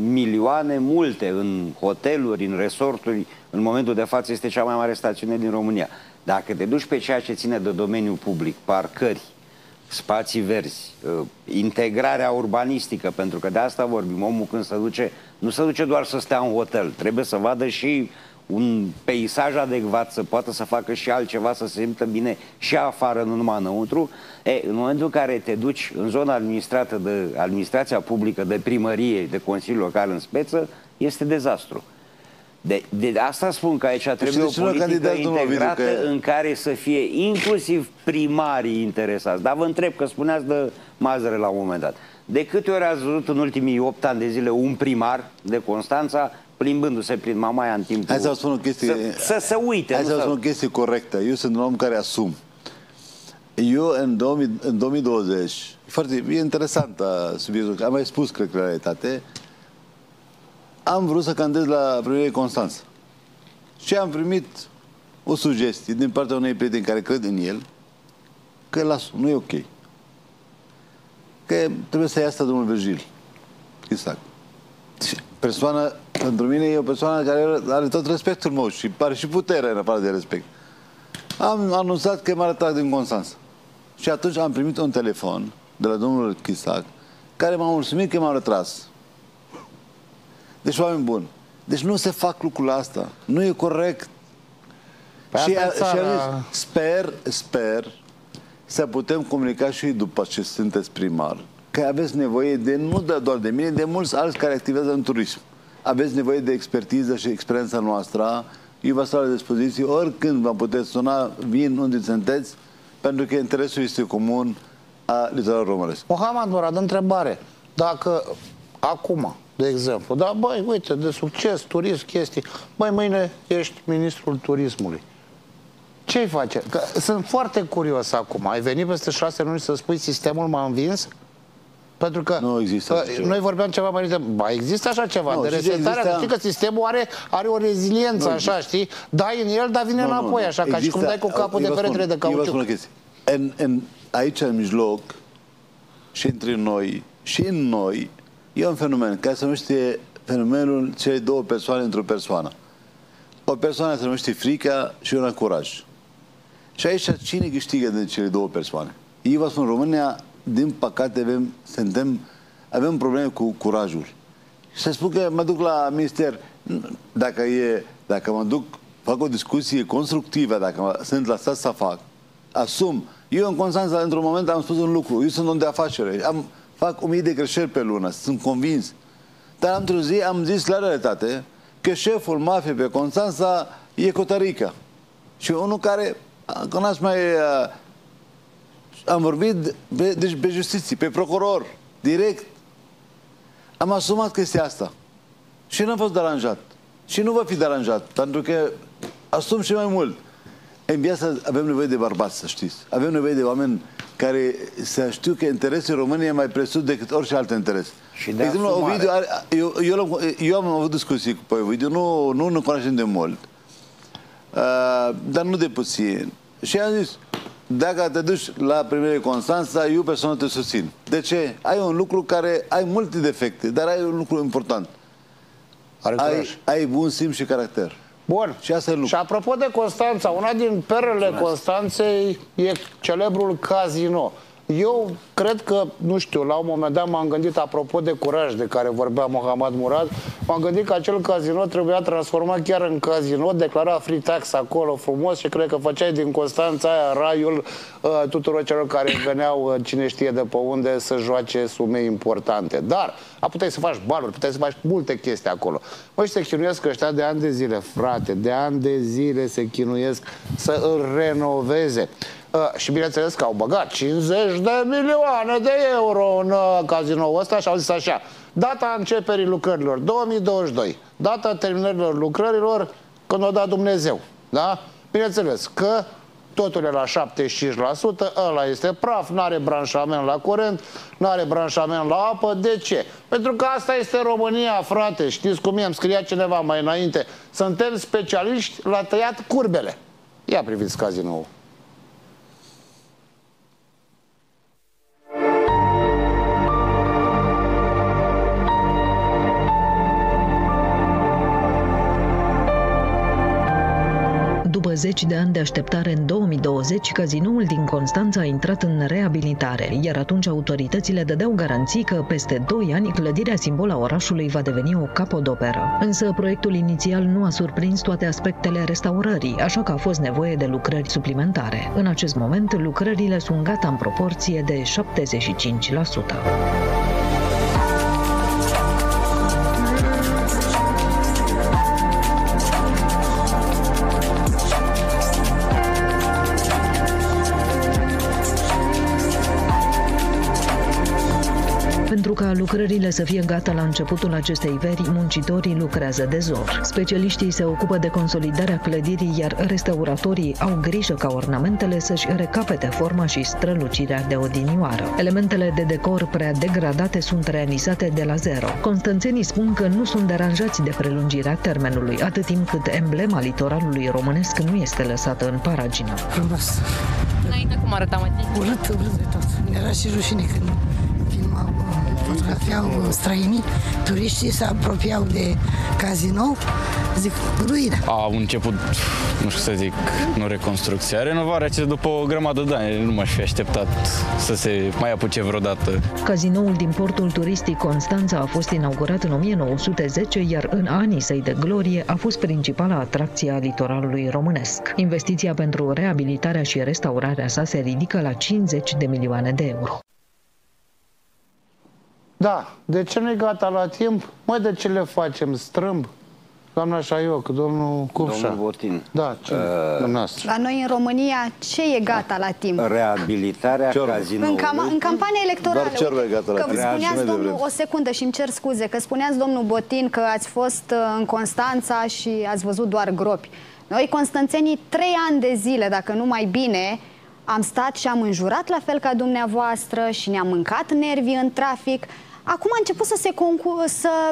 milioane multe în hoteluri, în resorturi, în momentul de față este cea mai mare stațiune din România. Dacă te duci pe ceea ce ține de domeniul public, parcări, spații verzi, uh, integrarea urbanistică, pentru că de asta vorbim, omul când se duce, nu se duce doar să stea în hotel, trebuie să vadă și un peisaj adecvat, să poată să facă și altceva, să se simtă bine și afară, nu numai înăuntru. E, în momentul în care te duci în zona administrată de administrația publică, de primărie, de Consiliul Local în speță, este dezastru. De, de asta spun că aici trebuie de o ce nu politică candidați, domnul Ovidiu, integrată că- în care să fie inclusiv primarii interesați. Dar vă întreb că spuneați de Mazăre la un moment dat. De câte ori ați văzut în ultimii 8 ani de zile un primar de Constanța plimbându-se prin Mamaia în timpul... Hai să vă spun o chestie. Să, să se uite. Hai nu să vă să- spun o chestie corectă. Eu sunt un om care asum. Eu în, 2000, în 2020, foarte e interesant uh, subiectul, că am mai spus, cred că la realitate, am vrut să candidez la primărie Constanța. Și am primit o sugestie din partea unei prieteni care cred în el, că las nu e ok. Că trebuie să iasă domnul Virgil. Exact. Persoana, pentru mine e o persoană care are tot respectul meu și are și putere în afară de respect. Am anunțat că m-a retrag din Constanța. Și atunci am primit un telefon de la domnul Chisac care m-a mulțumit că m-a retras. Deci, oameni buni, deci nu se fac lucrurile astea. Nu e corect. Păi și, asta e a, și țara- a zis, sper, sper să putem comunica și după ce sunteți primar. Că aveți nevoie de, nu de, doar de mine, de mulți alți care activează în turism. Aveți nevoie de expertiză și experiența noastră. Eu vă stau la dispoziție oricând vă puteți suna, vin unde sunteți, pentru că interesul este comun a litoralului românesc. Mohamed Murad, întrebare. Dacă acum, de exemplu, da, băi, uite, de succes, turism, chestii, băi, mâine ești ministrul turismului. Ce-i face? Că sunt foarte curios acum. Ai venit peste șase luni să spui sistemul m-a învins? Pentru că nu există uh, noi vorbeam ceva mai de... Ba, există așa ceva, nu, de resetare. Exista... Știi că sistemul are, are o reziliență, nu, așa, știi? Dai în el, dar vine nu, înapoi, nu, așa, există, ca și cum dai cu capul de peretre de cauciuc. În, în, aici, în mijloc, și între noi, și în noi, e un fenomen care se numește fenomenul cele două persoane într-o persoană. O persoană se numește frica și una curaj. Și aici cine câștigă din cele două persoane? Eu vă spun, România, din păcate, avem, suntem, avem probleme cu curajul. Și să spun că mă duc la minister, dacă, e, dacă mă duc, fac o discuție constructivă, dacă mă, sunt la stat să fac, asum. Eu în Constanța, într-un moment, am spus un lucru. Eu sunt om de afacere. Am, fac o mie de greșeli pe lună, sunt convins. Dar într-o zi am zis la realitate că șeful mafiei pe Constanța e Cotarica. Și unul care, că n mai... Uh, am vorbit pe, deci pe justiție, pe procuror, direct. Am asumat chestia asta. Și nu am fost deranjat. Și nu va fi deranjat, pentru că asum și mai mult. În viață avem nevoie de bărbați, să știți. Avem nevoie de oameni care să știu că interesul României e mai presus decât orice alt interes. Și de, de exemplu, Ovidiu are, eu, eu, eu, am avut discuții cu Ovidiu, nu, nu ne cunoaștem de mult, uh, dar nu de puțin. Și am zis, dacă te duci la primire Constanța, eu personal te susțin. De ce? Ai un lucru care, ai multe defecte, dar ai un lucru important. Are ai, ai bun simț și caracter. Bun. Și asta e lucru. Și apropo de Constanța, una din perele Constanței e celebrul casino. Eu cred că, nu știu, la un moment dat m-am gândit, apropo de curaj de care vorbea Mohamed Murad, m-am gândit că acel casino trebuia transformat chiar în casino, declara free tax acolo frumos și cred că făceai din Constanța aia raiul uh, tuturor celor care veneau, uh, cine știe de pe unde, să joace sume importante. Dar, a puteai să faci baluri, puteai să faci multe chestii acolo. Măi, se chinuiesc ăștia de ani de zile, frate, de ani de zile se chinuiesc să îl renoveze. Uh, și bineînțeles că au băgat 50 de milioane de euro în uh, cazinoul ăsta și au zis așa, data începerii lucrărilor 2022, data terminărilor lucrărilor când o da Dumnezeu. Da? Bineînțeles că totul e la 75%, ăla este praf, nu are branșament la curent, nu are branșament la apă. De ce? Pentru că asta este România, frate. Știți cum e? Îmi scria cineva mai înainte. Suntem specialiști la tăiat curbele. Ia priviți cazinoul. Zeci de ani de așteptare în 2020, cazinoul din Constanța a intrat în reabilitare, iar atunci autoritățile dădeau garanții că peste 2 ani clădirea simbol a orașului va deveni o capodoperă. Însă proiectul inițial nu a surprins toate aspectele restaurării, așa că a fost nevoie de lucrări suplimentare. În acest moment, lucrările sunt gata în proporție de 75%. Lucrările să fie gata la începutul acestei veri, muncitorii lucrează de zor. Specialiștii se ocupă de consolidarea clădirii, iar restauratorii au grijă ca ornamentele să-și recapete forma și strălucirea de odinioară. Elementele de decor prea degradate sunt realizate de la zero. Constanțenii spun că nu sunt deranjați de prelungirea termenului, atât timp cât emblema litoralului românesc nu este lăsată în paragină. Frumos. Înainte cum arăta mai Urât, urât de tot. Era și rușine când fotografiau străinii, turiștii se apropiau de cazinou, zic, ruină. A început, nu știu să zic, nu reconstrucția, renovarea ce după o grămadă de ani, nu m-aș fi așteptat să se mai apuce vreodată. Cazinoul din portul turistic Constanța a fost inaugurat în 1910, iar în anii săi de glorie a fost principala atracție a litoralului românesc. Investiția pentru reabilitarea și restaurarea sa se ridică la 50 de milioane de euro. Da, de ce nu-i gata la timp? Măi, de ce le facem strâmb? Doamna Șaioc, domnul Cupșa. Domnul Botin. Da, ce, uh, dumneavoastră. La noi în România, ce e gata la timp? Reabilitarea cazinoului. În, cam, în campania electorală. Doar cerul e gata la că timp. spuneați, Reacțiune de domnul, vreme. o secundă și îmi cer scuze, că spuneați, domnul Botin, că ați fost uh, în Constanța și ați văzut doar gropi. Noi, constanțenii, trei ani de zile, dacă nu mai bine, am stat și am înjurat la fel ca dumneavoastră și ne-am mâncat nervii în trafic. Acum a început să se, concu- să,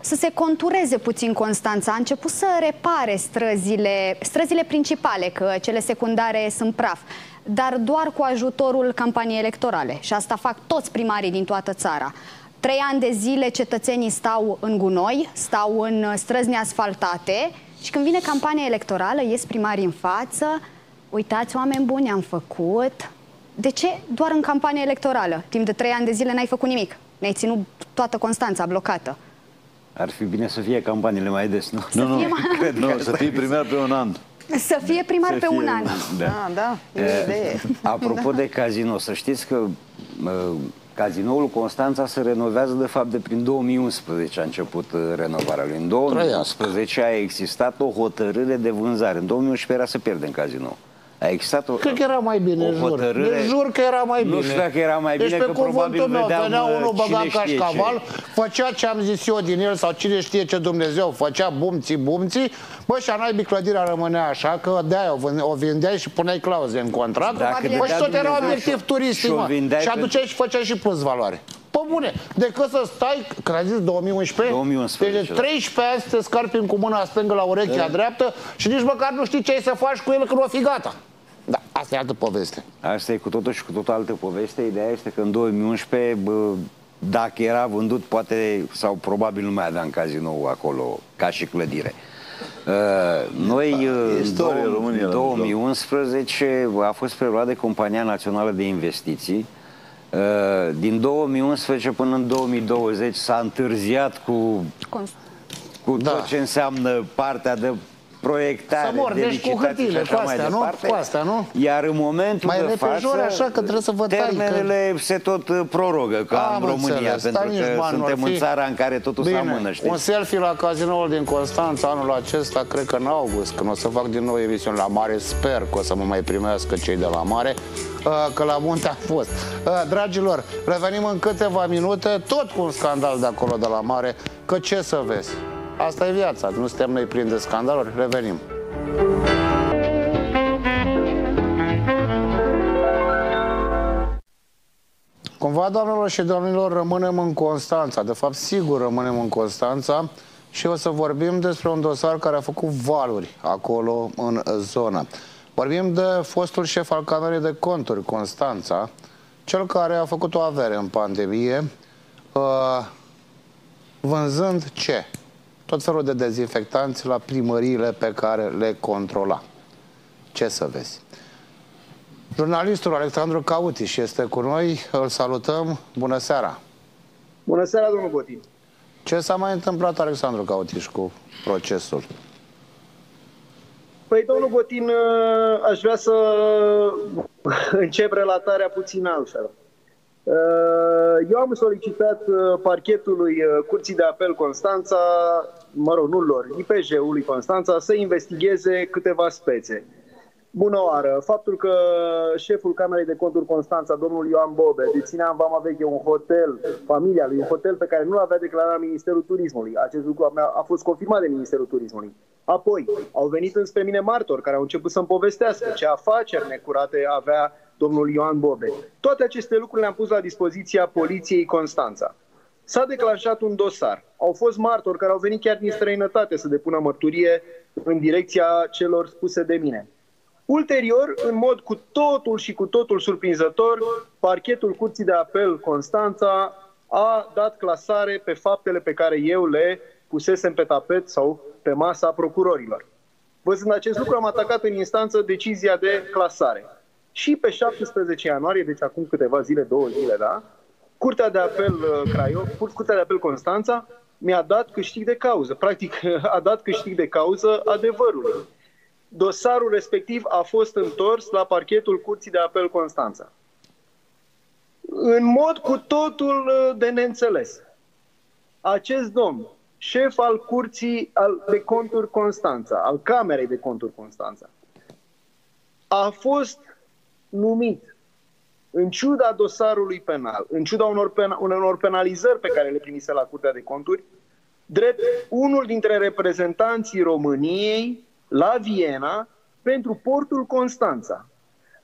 să se contureze puțin Constanța, a început să repare străzile, străzile principale, că cele secundare sunt praf, dar doar cu ajutorul campaniei electorale. Și asta fac toți primarii din toată țara. Trei ani de zile cetățenii stau în gunoi, stau în străzi neasfaltate și când vine campania electorală, ies primarii în față, uitați oameni buni, am făcut. De ce doar în campania electorală? Timp de trei ani de zile n-ai făcut nimic. Ne-ai ținut toată Constanța blocată. Ar fi bine să fie campaniile mai des, nu? Nu, nu, fie mai- cred, nu, să fii primar pe un an. Să fie primar Să pe fie un an. Da. Ah, da, e o Eh, idee. Apropo Da. de cazino, să știți că uh, cazinoul Constanța se renovează de fapt de prin 2011 a început uh, renovarea lui. În 2011 a existat o hotărâre de vânzare. În 2011 era să pierdem cazinou. A existat o, Cred că era mai bine, o jur. hotărâre. Deci jur că era mai bine. Nu știu dacă era mai deci bine, pe că probabil cuvântul meu, vedeam venea uh, unul băga cine știe cașcaval, ce. făcea ce am zis eu din el sau cine știe ce Dumnezeu, făcea bumții, bumții, bă, și a naibii clădirea rămânea așa, că de-aia o, vând- o vindeai și puneai clauze în contract, Dacă bă, și dădea tot era Dumnezeu obiectiv și- turistic, și o mă. vindeai Și pe- aduceai și făceai și plus valoare. Pe bune, decât să stai, când ai zis 2011? 2011, Deci de da. 13 ani să te scarpim cu mâna stângă la urechea dreaptă și nici măcar nu știi ce ai să faci cu el când o fi gata. Da, asta e altă poveste. Asta e cu totul și cu totul altă poveste. Ideea este că în 2011, bă, dacă era vândut, poate sau probabil nu mai aveam cazinou acolo ca și clădire. Uh, Noi uh, în istorie două- România la 2011 a fost preluat de Compania Națională de Investiții. Uh, Din 2011 până în 2020 s-a întârziat cu, cu Da. tot ce înseamnă partea de proiectare, Să mor, de deci cu licitații și hârtiile, așa cu mai astea, nu? departe. Cu astea, nu? Iar în momentul Mai de repejori față, așa că trebuie să vă tai, că- termenele se tot uh, prorogă, ca Am în România, înțeles, pentru dar nici că bani nu suntem ar fi. în țara în care totul se Bine, amână, un știi? selfie la cazinoul din Constanța anul acesta, cred că în august, când o să fac din nou emisiuni la mare, sper că o să mă mai primească cei de la mare, uh, că la munte am fost. Uh, Dragilor, revenim în câteva minute, tot cu un scandal de acolo de la mare, că ce să vezi? Asta e viața, nu suntem noi plini de scandaluri, revenim. Cumva, doamnelor și domnilor, rămânem în Constanța. De fapt, sigur rămânem în Constanța și o să vorbim despre un dosar care a făcut valuri acolo în zonă. Vorbim de fostul șef al Camerei de Conturi, Constanța, cel care a făcut o avere în pandemie, uh, vânzând ce? Tot felul de dezinfectanți la primăriile pe care le controla. Ce să vezi? Jurnalistul Alexandru Cautiș este cu noi, îl salutăm. Bună seara! Bună seara, domnul Botin. Ce s-a mai întâmplat, Alexandru Cautiș, cu procesul? Păi, domnul Botin, ă, aș vrea să încep relatarea puțin altfel. Ă, Eu am solicitat ă, parchetului ă, Curții de Apel Constanța, mă rog, nu lor, IPJ-ului Constanța, să investigheze câteva spețe. Bună oară! Faptul că șeful Camerei de Conturi Constanța, domnul Ioan Bobe, deținea în Vama Veche un hotel, familia lui, un hotel pe care nu l-avea declarat Ministerul Turismului. Acest lucru a, a fost confirmat de Ministerul Turismului. Apoi, au venit înspre mine martori care au început să-mi povestească ce afaceri necurate avea domnul Ioan Bobe. Toate aceste lucruri le-am pus la dispoziția Poliției Constanța. S-a declanșat un dosar. Au fost martori care au venit chiar din străinătate să depună mărturie în direcția celor spuse de mine. Ulterior, în mod cu totul și cu totul surprinzător, parchetul Curții de Apel Constanța a dat clasare pe faptele pe care eu le pusesem pe tapet sau pe masa procurorilor. Văzând acest lucru, am atacat în instanță decizia de clasare. Și pe 17 ianuarie, deci acum câteva zile, două zile, da, Curtea de Apel uh, Craiov, Cur- Curtea de Apel Constanța mi-a dat câștig de cauză. Practic, a dat câștig de cauză adevărului. Dosarul respectiv a fost întors la parchetul Curții de Apel Constanța. În mod cu totul uh, de neînțeles. Acest domn, șef al curții al, de conturi Constanța, al Camerei de Conturi Constanța. A fost numit, în ciuda dosarului penal, în ciuda unor, pena, unor penalizări pe care le primise la Curtea de Conturi, drept unul dintre reprezentanții României la Viena pentru portul Constanța.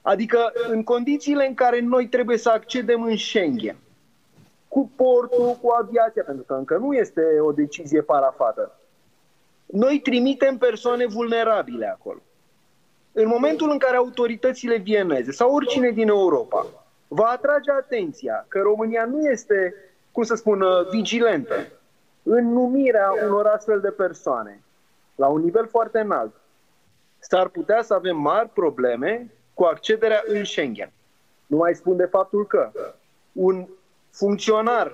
Adică în condițiile în care noi trebuie să accedem în Schengen, cu portul, cu aviația, pentru că încă nu este o decizie parafată. Noi trimitem persoane vulnerabile acolo. În momentul în care autoritățile vieneze sau oricine din Europa va atrage atenția că România nu este, cum să spun, vigilentă în numirea unor astfel de persoane la un nivel foarte înalt, s-ar putea să avem mari probleme cu accederea în Schengen. Nu mai spun de faptul că un funcționar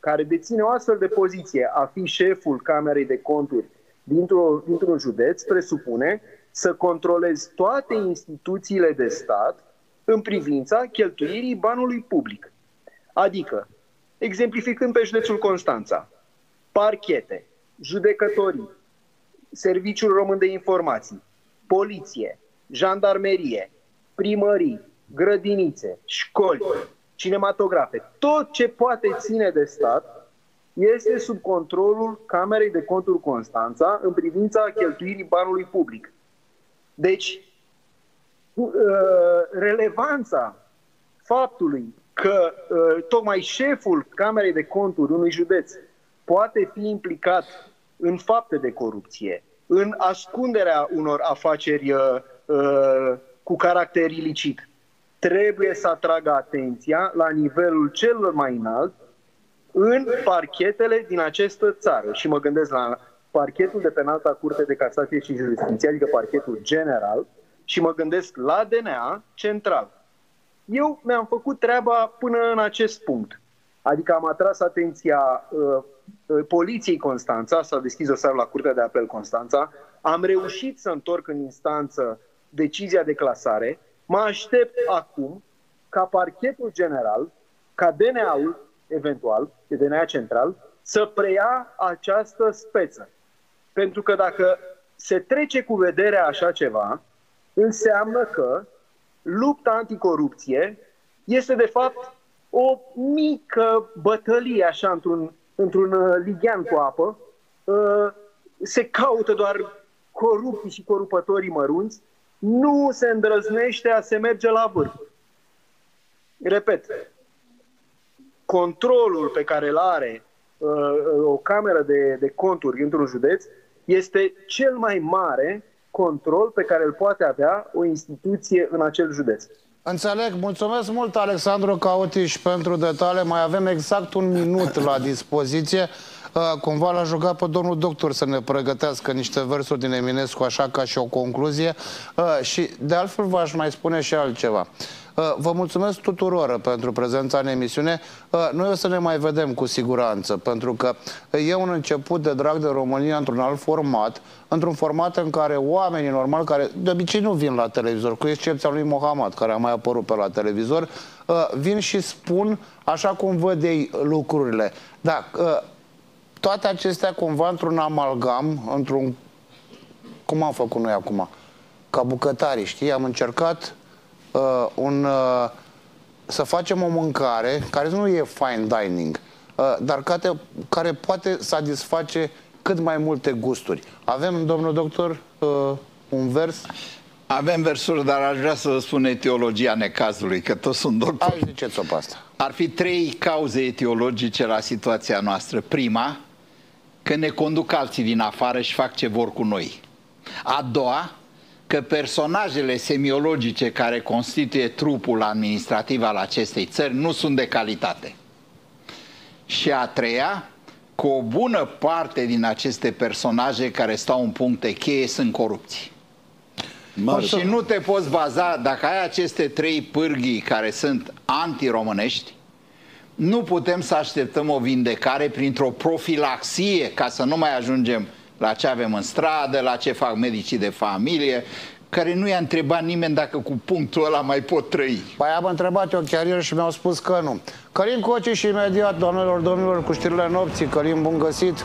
care deține o astfel de poziție, a fi șeful Camerei de Conturi dintr-o, dintr-un județ, presupune să controlezi toate instituțiile de stat în privința cheltuirii banului public. Adică, exemplificând pe județul Constanța, parchete, judecătorii, Serviciul Român de Informații, poliție, jandarmerie, primării, grădinițe, școli, cinematografe, tot ce poate ține de stat este sub controlul Camerei de Conturi Constanța în privința cheltuirii banului public. Deci, uh, relevanța faptului că uh, tocmai șeful Camerei de Conturi unui județ poate fi implicat în fapte de corupție, în ascunderea unor afaceri uh, cu caracter ilicit, trebuie să atragă atenția la nivelul celor mai înalt în parchetele din această țară. Și mă gândesc la parchetul de pe înalta curte de casație și jurisdicție, adică parchetul general, și mă gândesc la DNA central. Eu mi-am făcut treaba până în acest punct. Adică am atras atenția uh, uh poliției Constanța, s-a deschis o seară la Curtea de Apel Constanța, am reușit să întorc în instanță decizia de clasare, Mă aștept acum ca parchetul general, ca DNA-ul, eventual, de DNA central, să preia această speță. Pentru că dacă se trece cu vederea așa ceva, înseamnă că lupta anticorupție este de fapt o mică bătălie așa într-un, într-un uh, lighean cu apă. Uh, se caută doar corupții și corupătorii mărunți nu se îndrăznește a se merge la vârf. Repet, controlul pe care îl are uh, o cameră de, de conturi într-un județ este cel mai mare control pe care îl poate avea o instituție în acel județ. Înțeleg. Mulțumesc mult, Alexandru Cautiș, pentru detalii. Mai avem exact un minut la dispoziție. Uh, cumva l-a jucat pe domnul doctor să ne pregătească niște versuri din Eminescu, așa ca și o concluzie. Uh, și de altfel v-aș mai spune și altceva. Uh, vă mulțumesc tuturor pentru prezența în emisiune. Noi o să ne mai vedem cu siguranță, pentru că e un început de drag de România într-un alt format, într-un format în care oamenii normal, care de obicei nu vin la televizor, cu excepția lui Mohamed, care a mai apărut pe la televizor, vin și spun așa cum văd ei lucrurile. Da, toate acestea cumva într-un amalgam, într-un... Cum am făcut noi acum? Ca bucătari, știi? Am încercat uh, un, uh, să facem o mâncare care nu e fine dining, uh, dar care, care poate satisface cât mai multe gusturi. Avem, domnul doctor, uh, un vers? Avem versuri, dar aș vrea să spun etiologia necazului, că toți sunt doctori. Hai, ziceți-o pe asta. Ar fi trei cauze etiologice la situația noastră. Prima, că ne conduc alții din afară și fac ce vor cu noi. A doua, că personajele semiologice care constituie trupul administrativ al acestei țări nu sunt de calitate. Și a treia, că o bună parte din aceste personaje care stau în puncte cheie sunt corupții. Mare. Și nu te poți baza, dacă ai aceste trei pârghii care sunt antiromânești, nu putem să așteptăm o vindecare printr-o profilaxie ca să nu mai ajungem la ce avem în stradă, la ce fac medicii de familie, care nu i-a întrebat nimeni dacă cu punctul ăla mai pot trăi. Păi am întrebat eu chiar ieri și mi-au spus că nu. Călim Coci și imediat, doamnelor, domnilor, cu știrile nopții. Călim, bun găsit!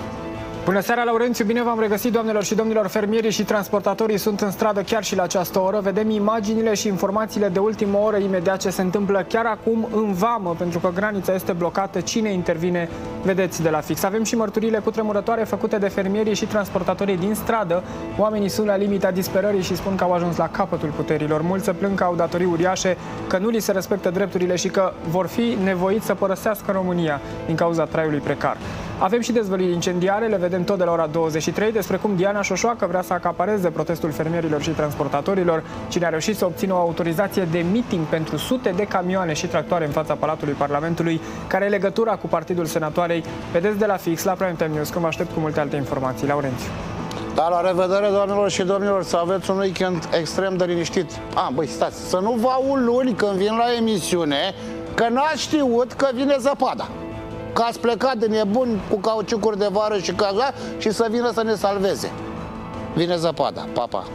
Bună seara, Laurențiu! Bine v-am regăsit, doamnelor și domnilor fermierii și transportatorii sunt în stradă chiar și la această oră. Vedem imaginile și informațiile de ultimă oră imediat ce se întâmplă chiar acum în vamă, pentru că granița este blocată. Cine intervine, vedeți de la fix. Avem și mărturile cu tremurătoare făcute de fermierii și transportatorii din stradă. Oamenii sunt la limita disperării și spun că au ajuns la capătul puterilor. Mulți se plâng că au datorii uriașe, că nu li se respectă drepturile și că vor fi nevoiți să părăsească România din cauza traiului precar. Avem și dezvăluiri incendiare, le vedem tot de la ora 23, despre cum Diana Șoșoacă vrea să acapareze protestul fermierilor și transportatorilor, cine a reușit să obțină o autorizație de meeting pentru sute de camioane și tractoare în fața Palatului Parlamentului, care e legătura cu Partidul Senatoarei. Vedeți de la fix la Prime Time News, când vă aștept cu multe alte informații. Laurențiu. Da, la revedere, doamnelor și domnilor, să aveți un weekend extrem de liniștit. A, băi, stați, să nu vă aud luni când vin la emisiune, că n-ați știut că vine zăpada că ați plecat de nebuni cu cauciucuri de vară și caza și să vină să ne salveze. Vine zăpada. Pa, pa.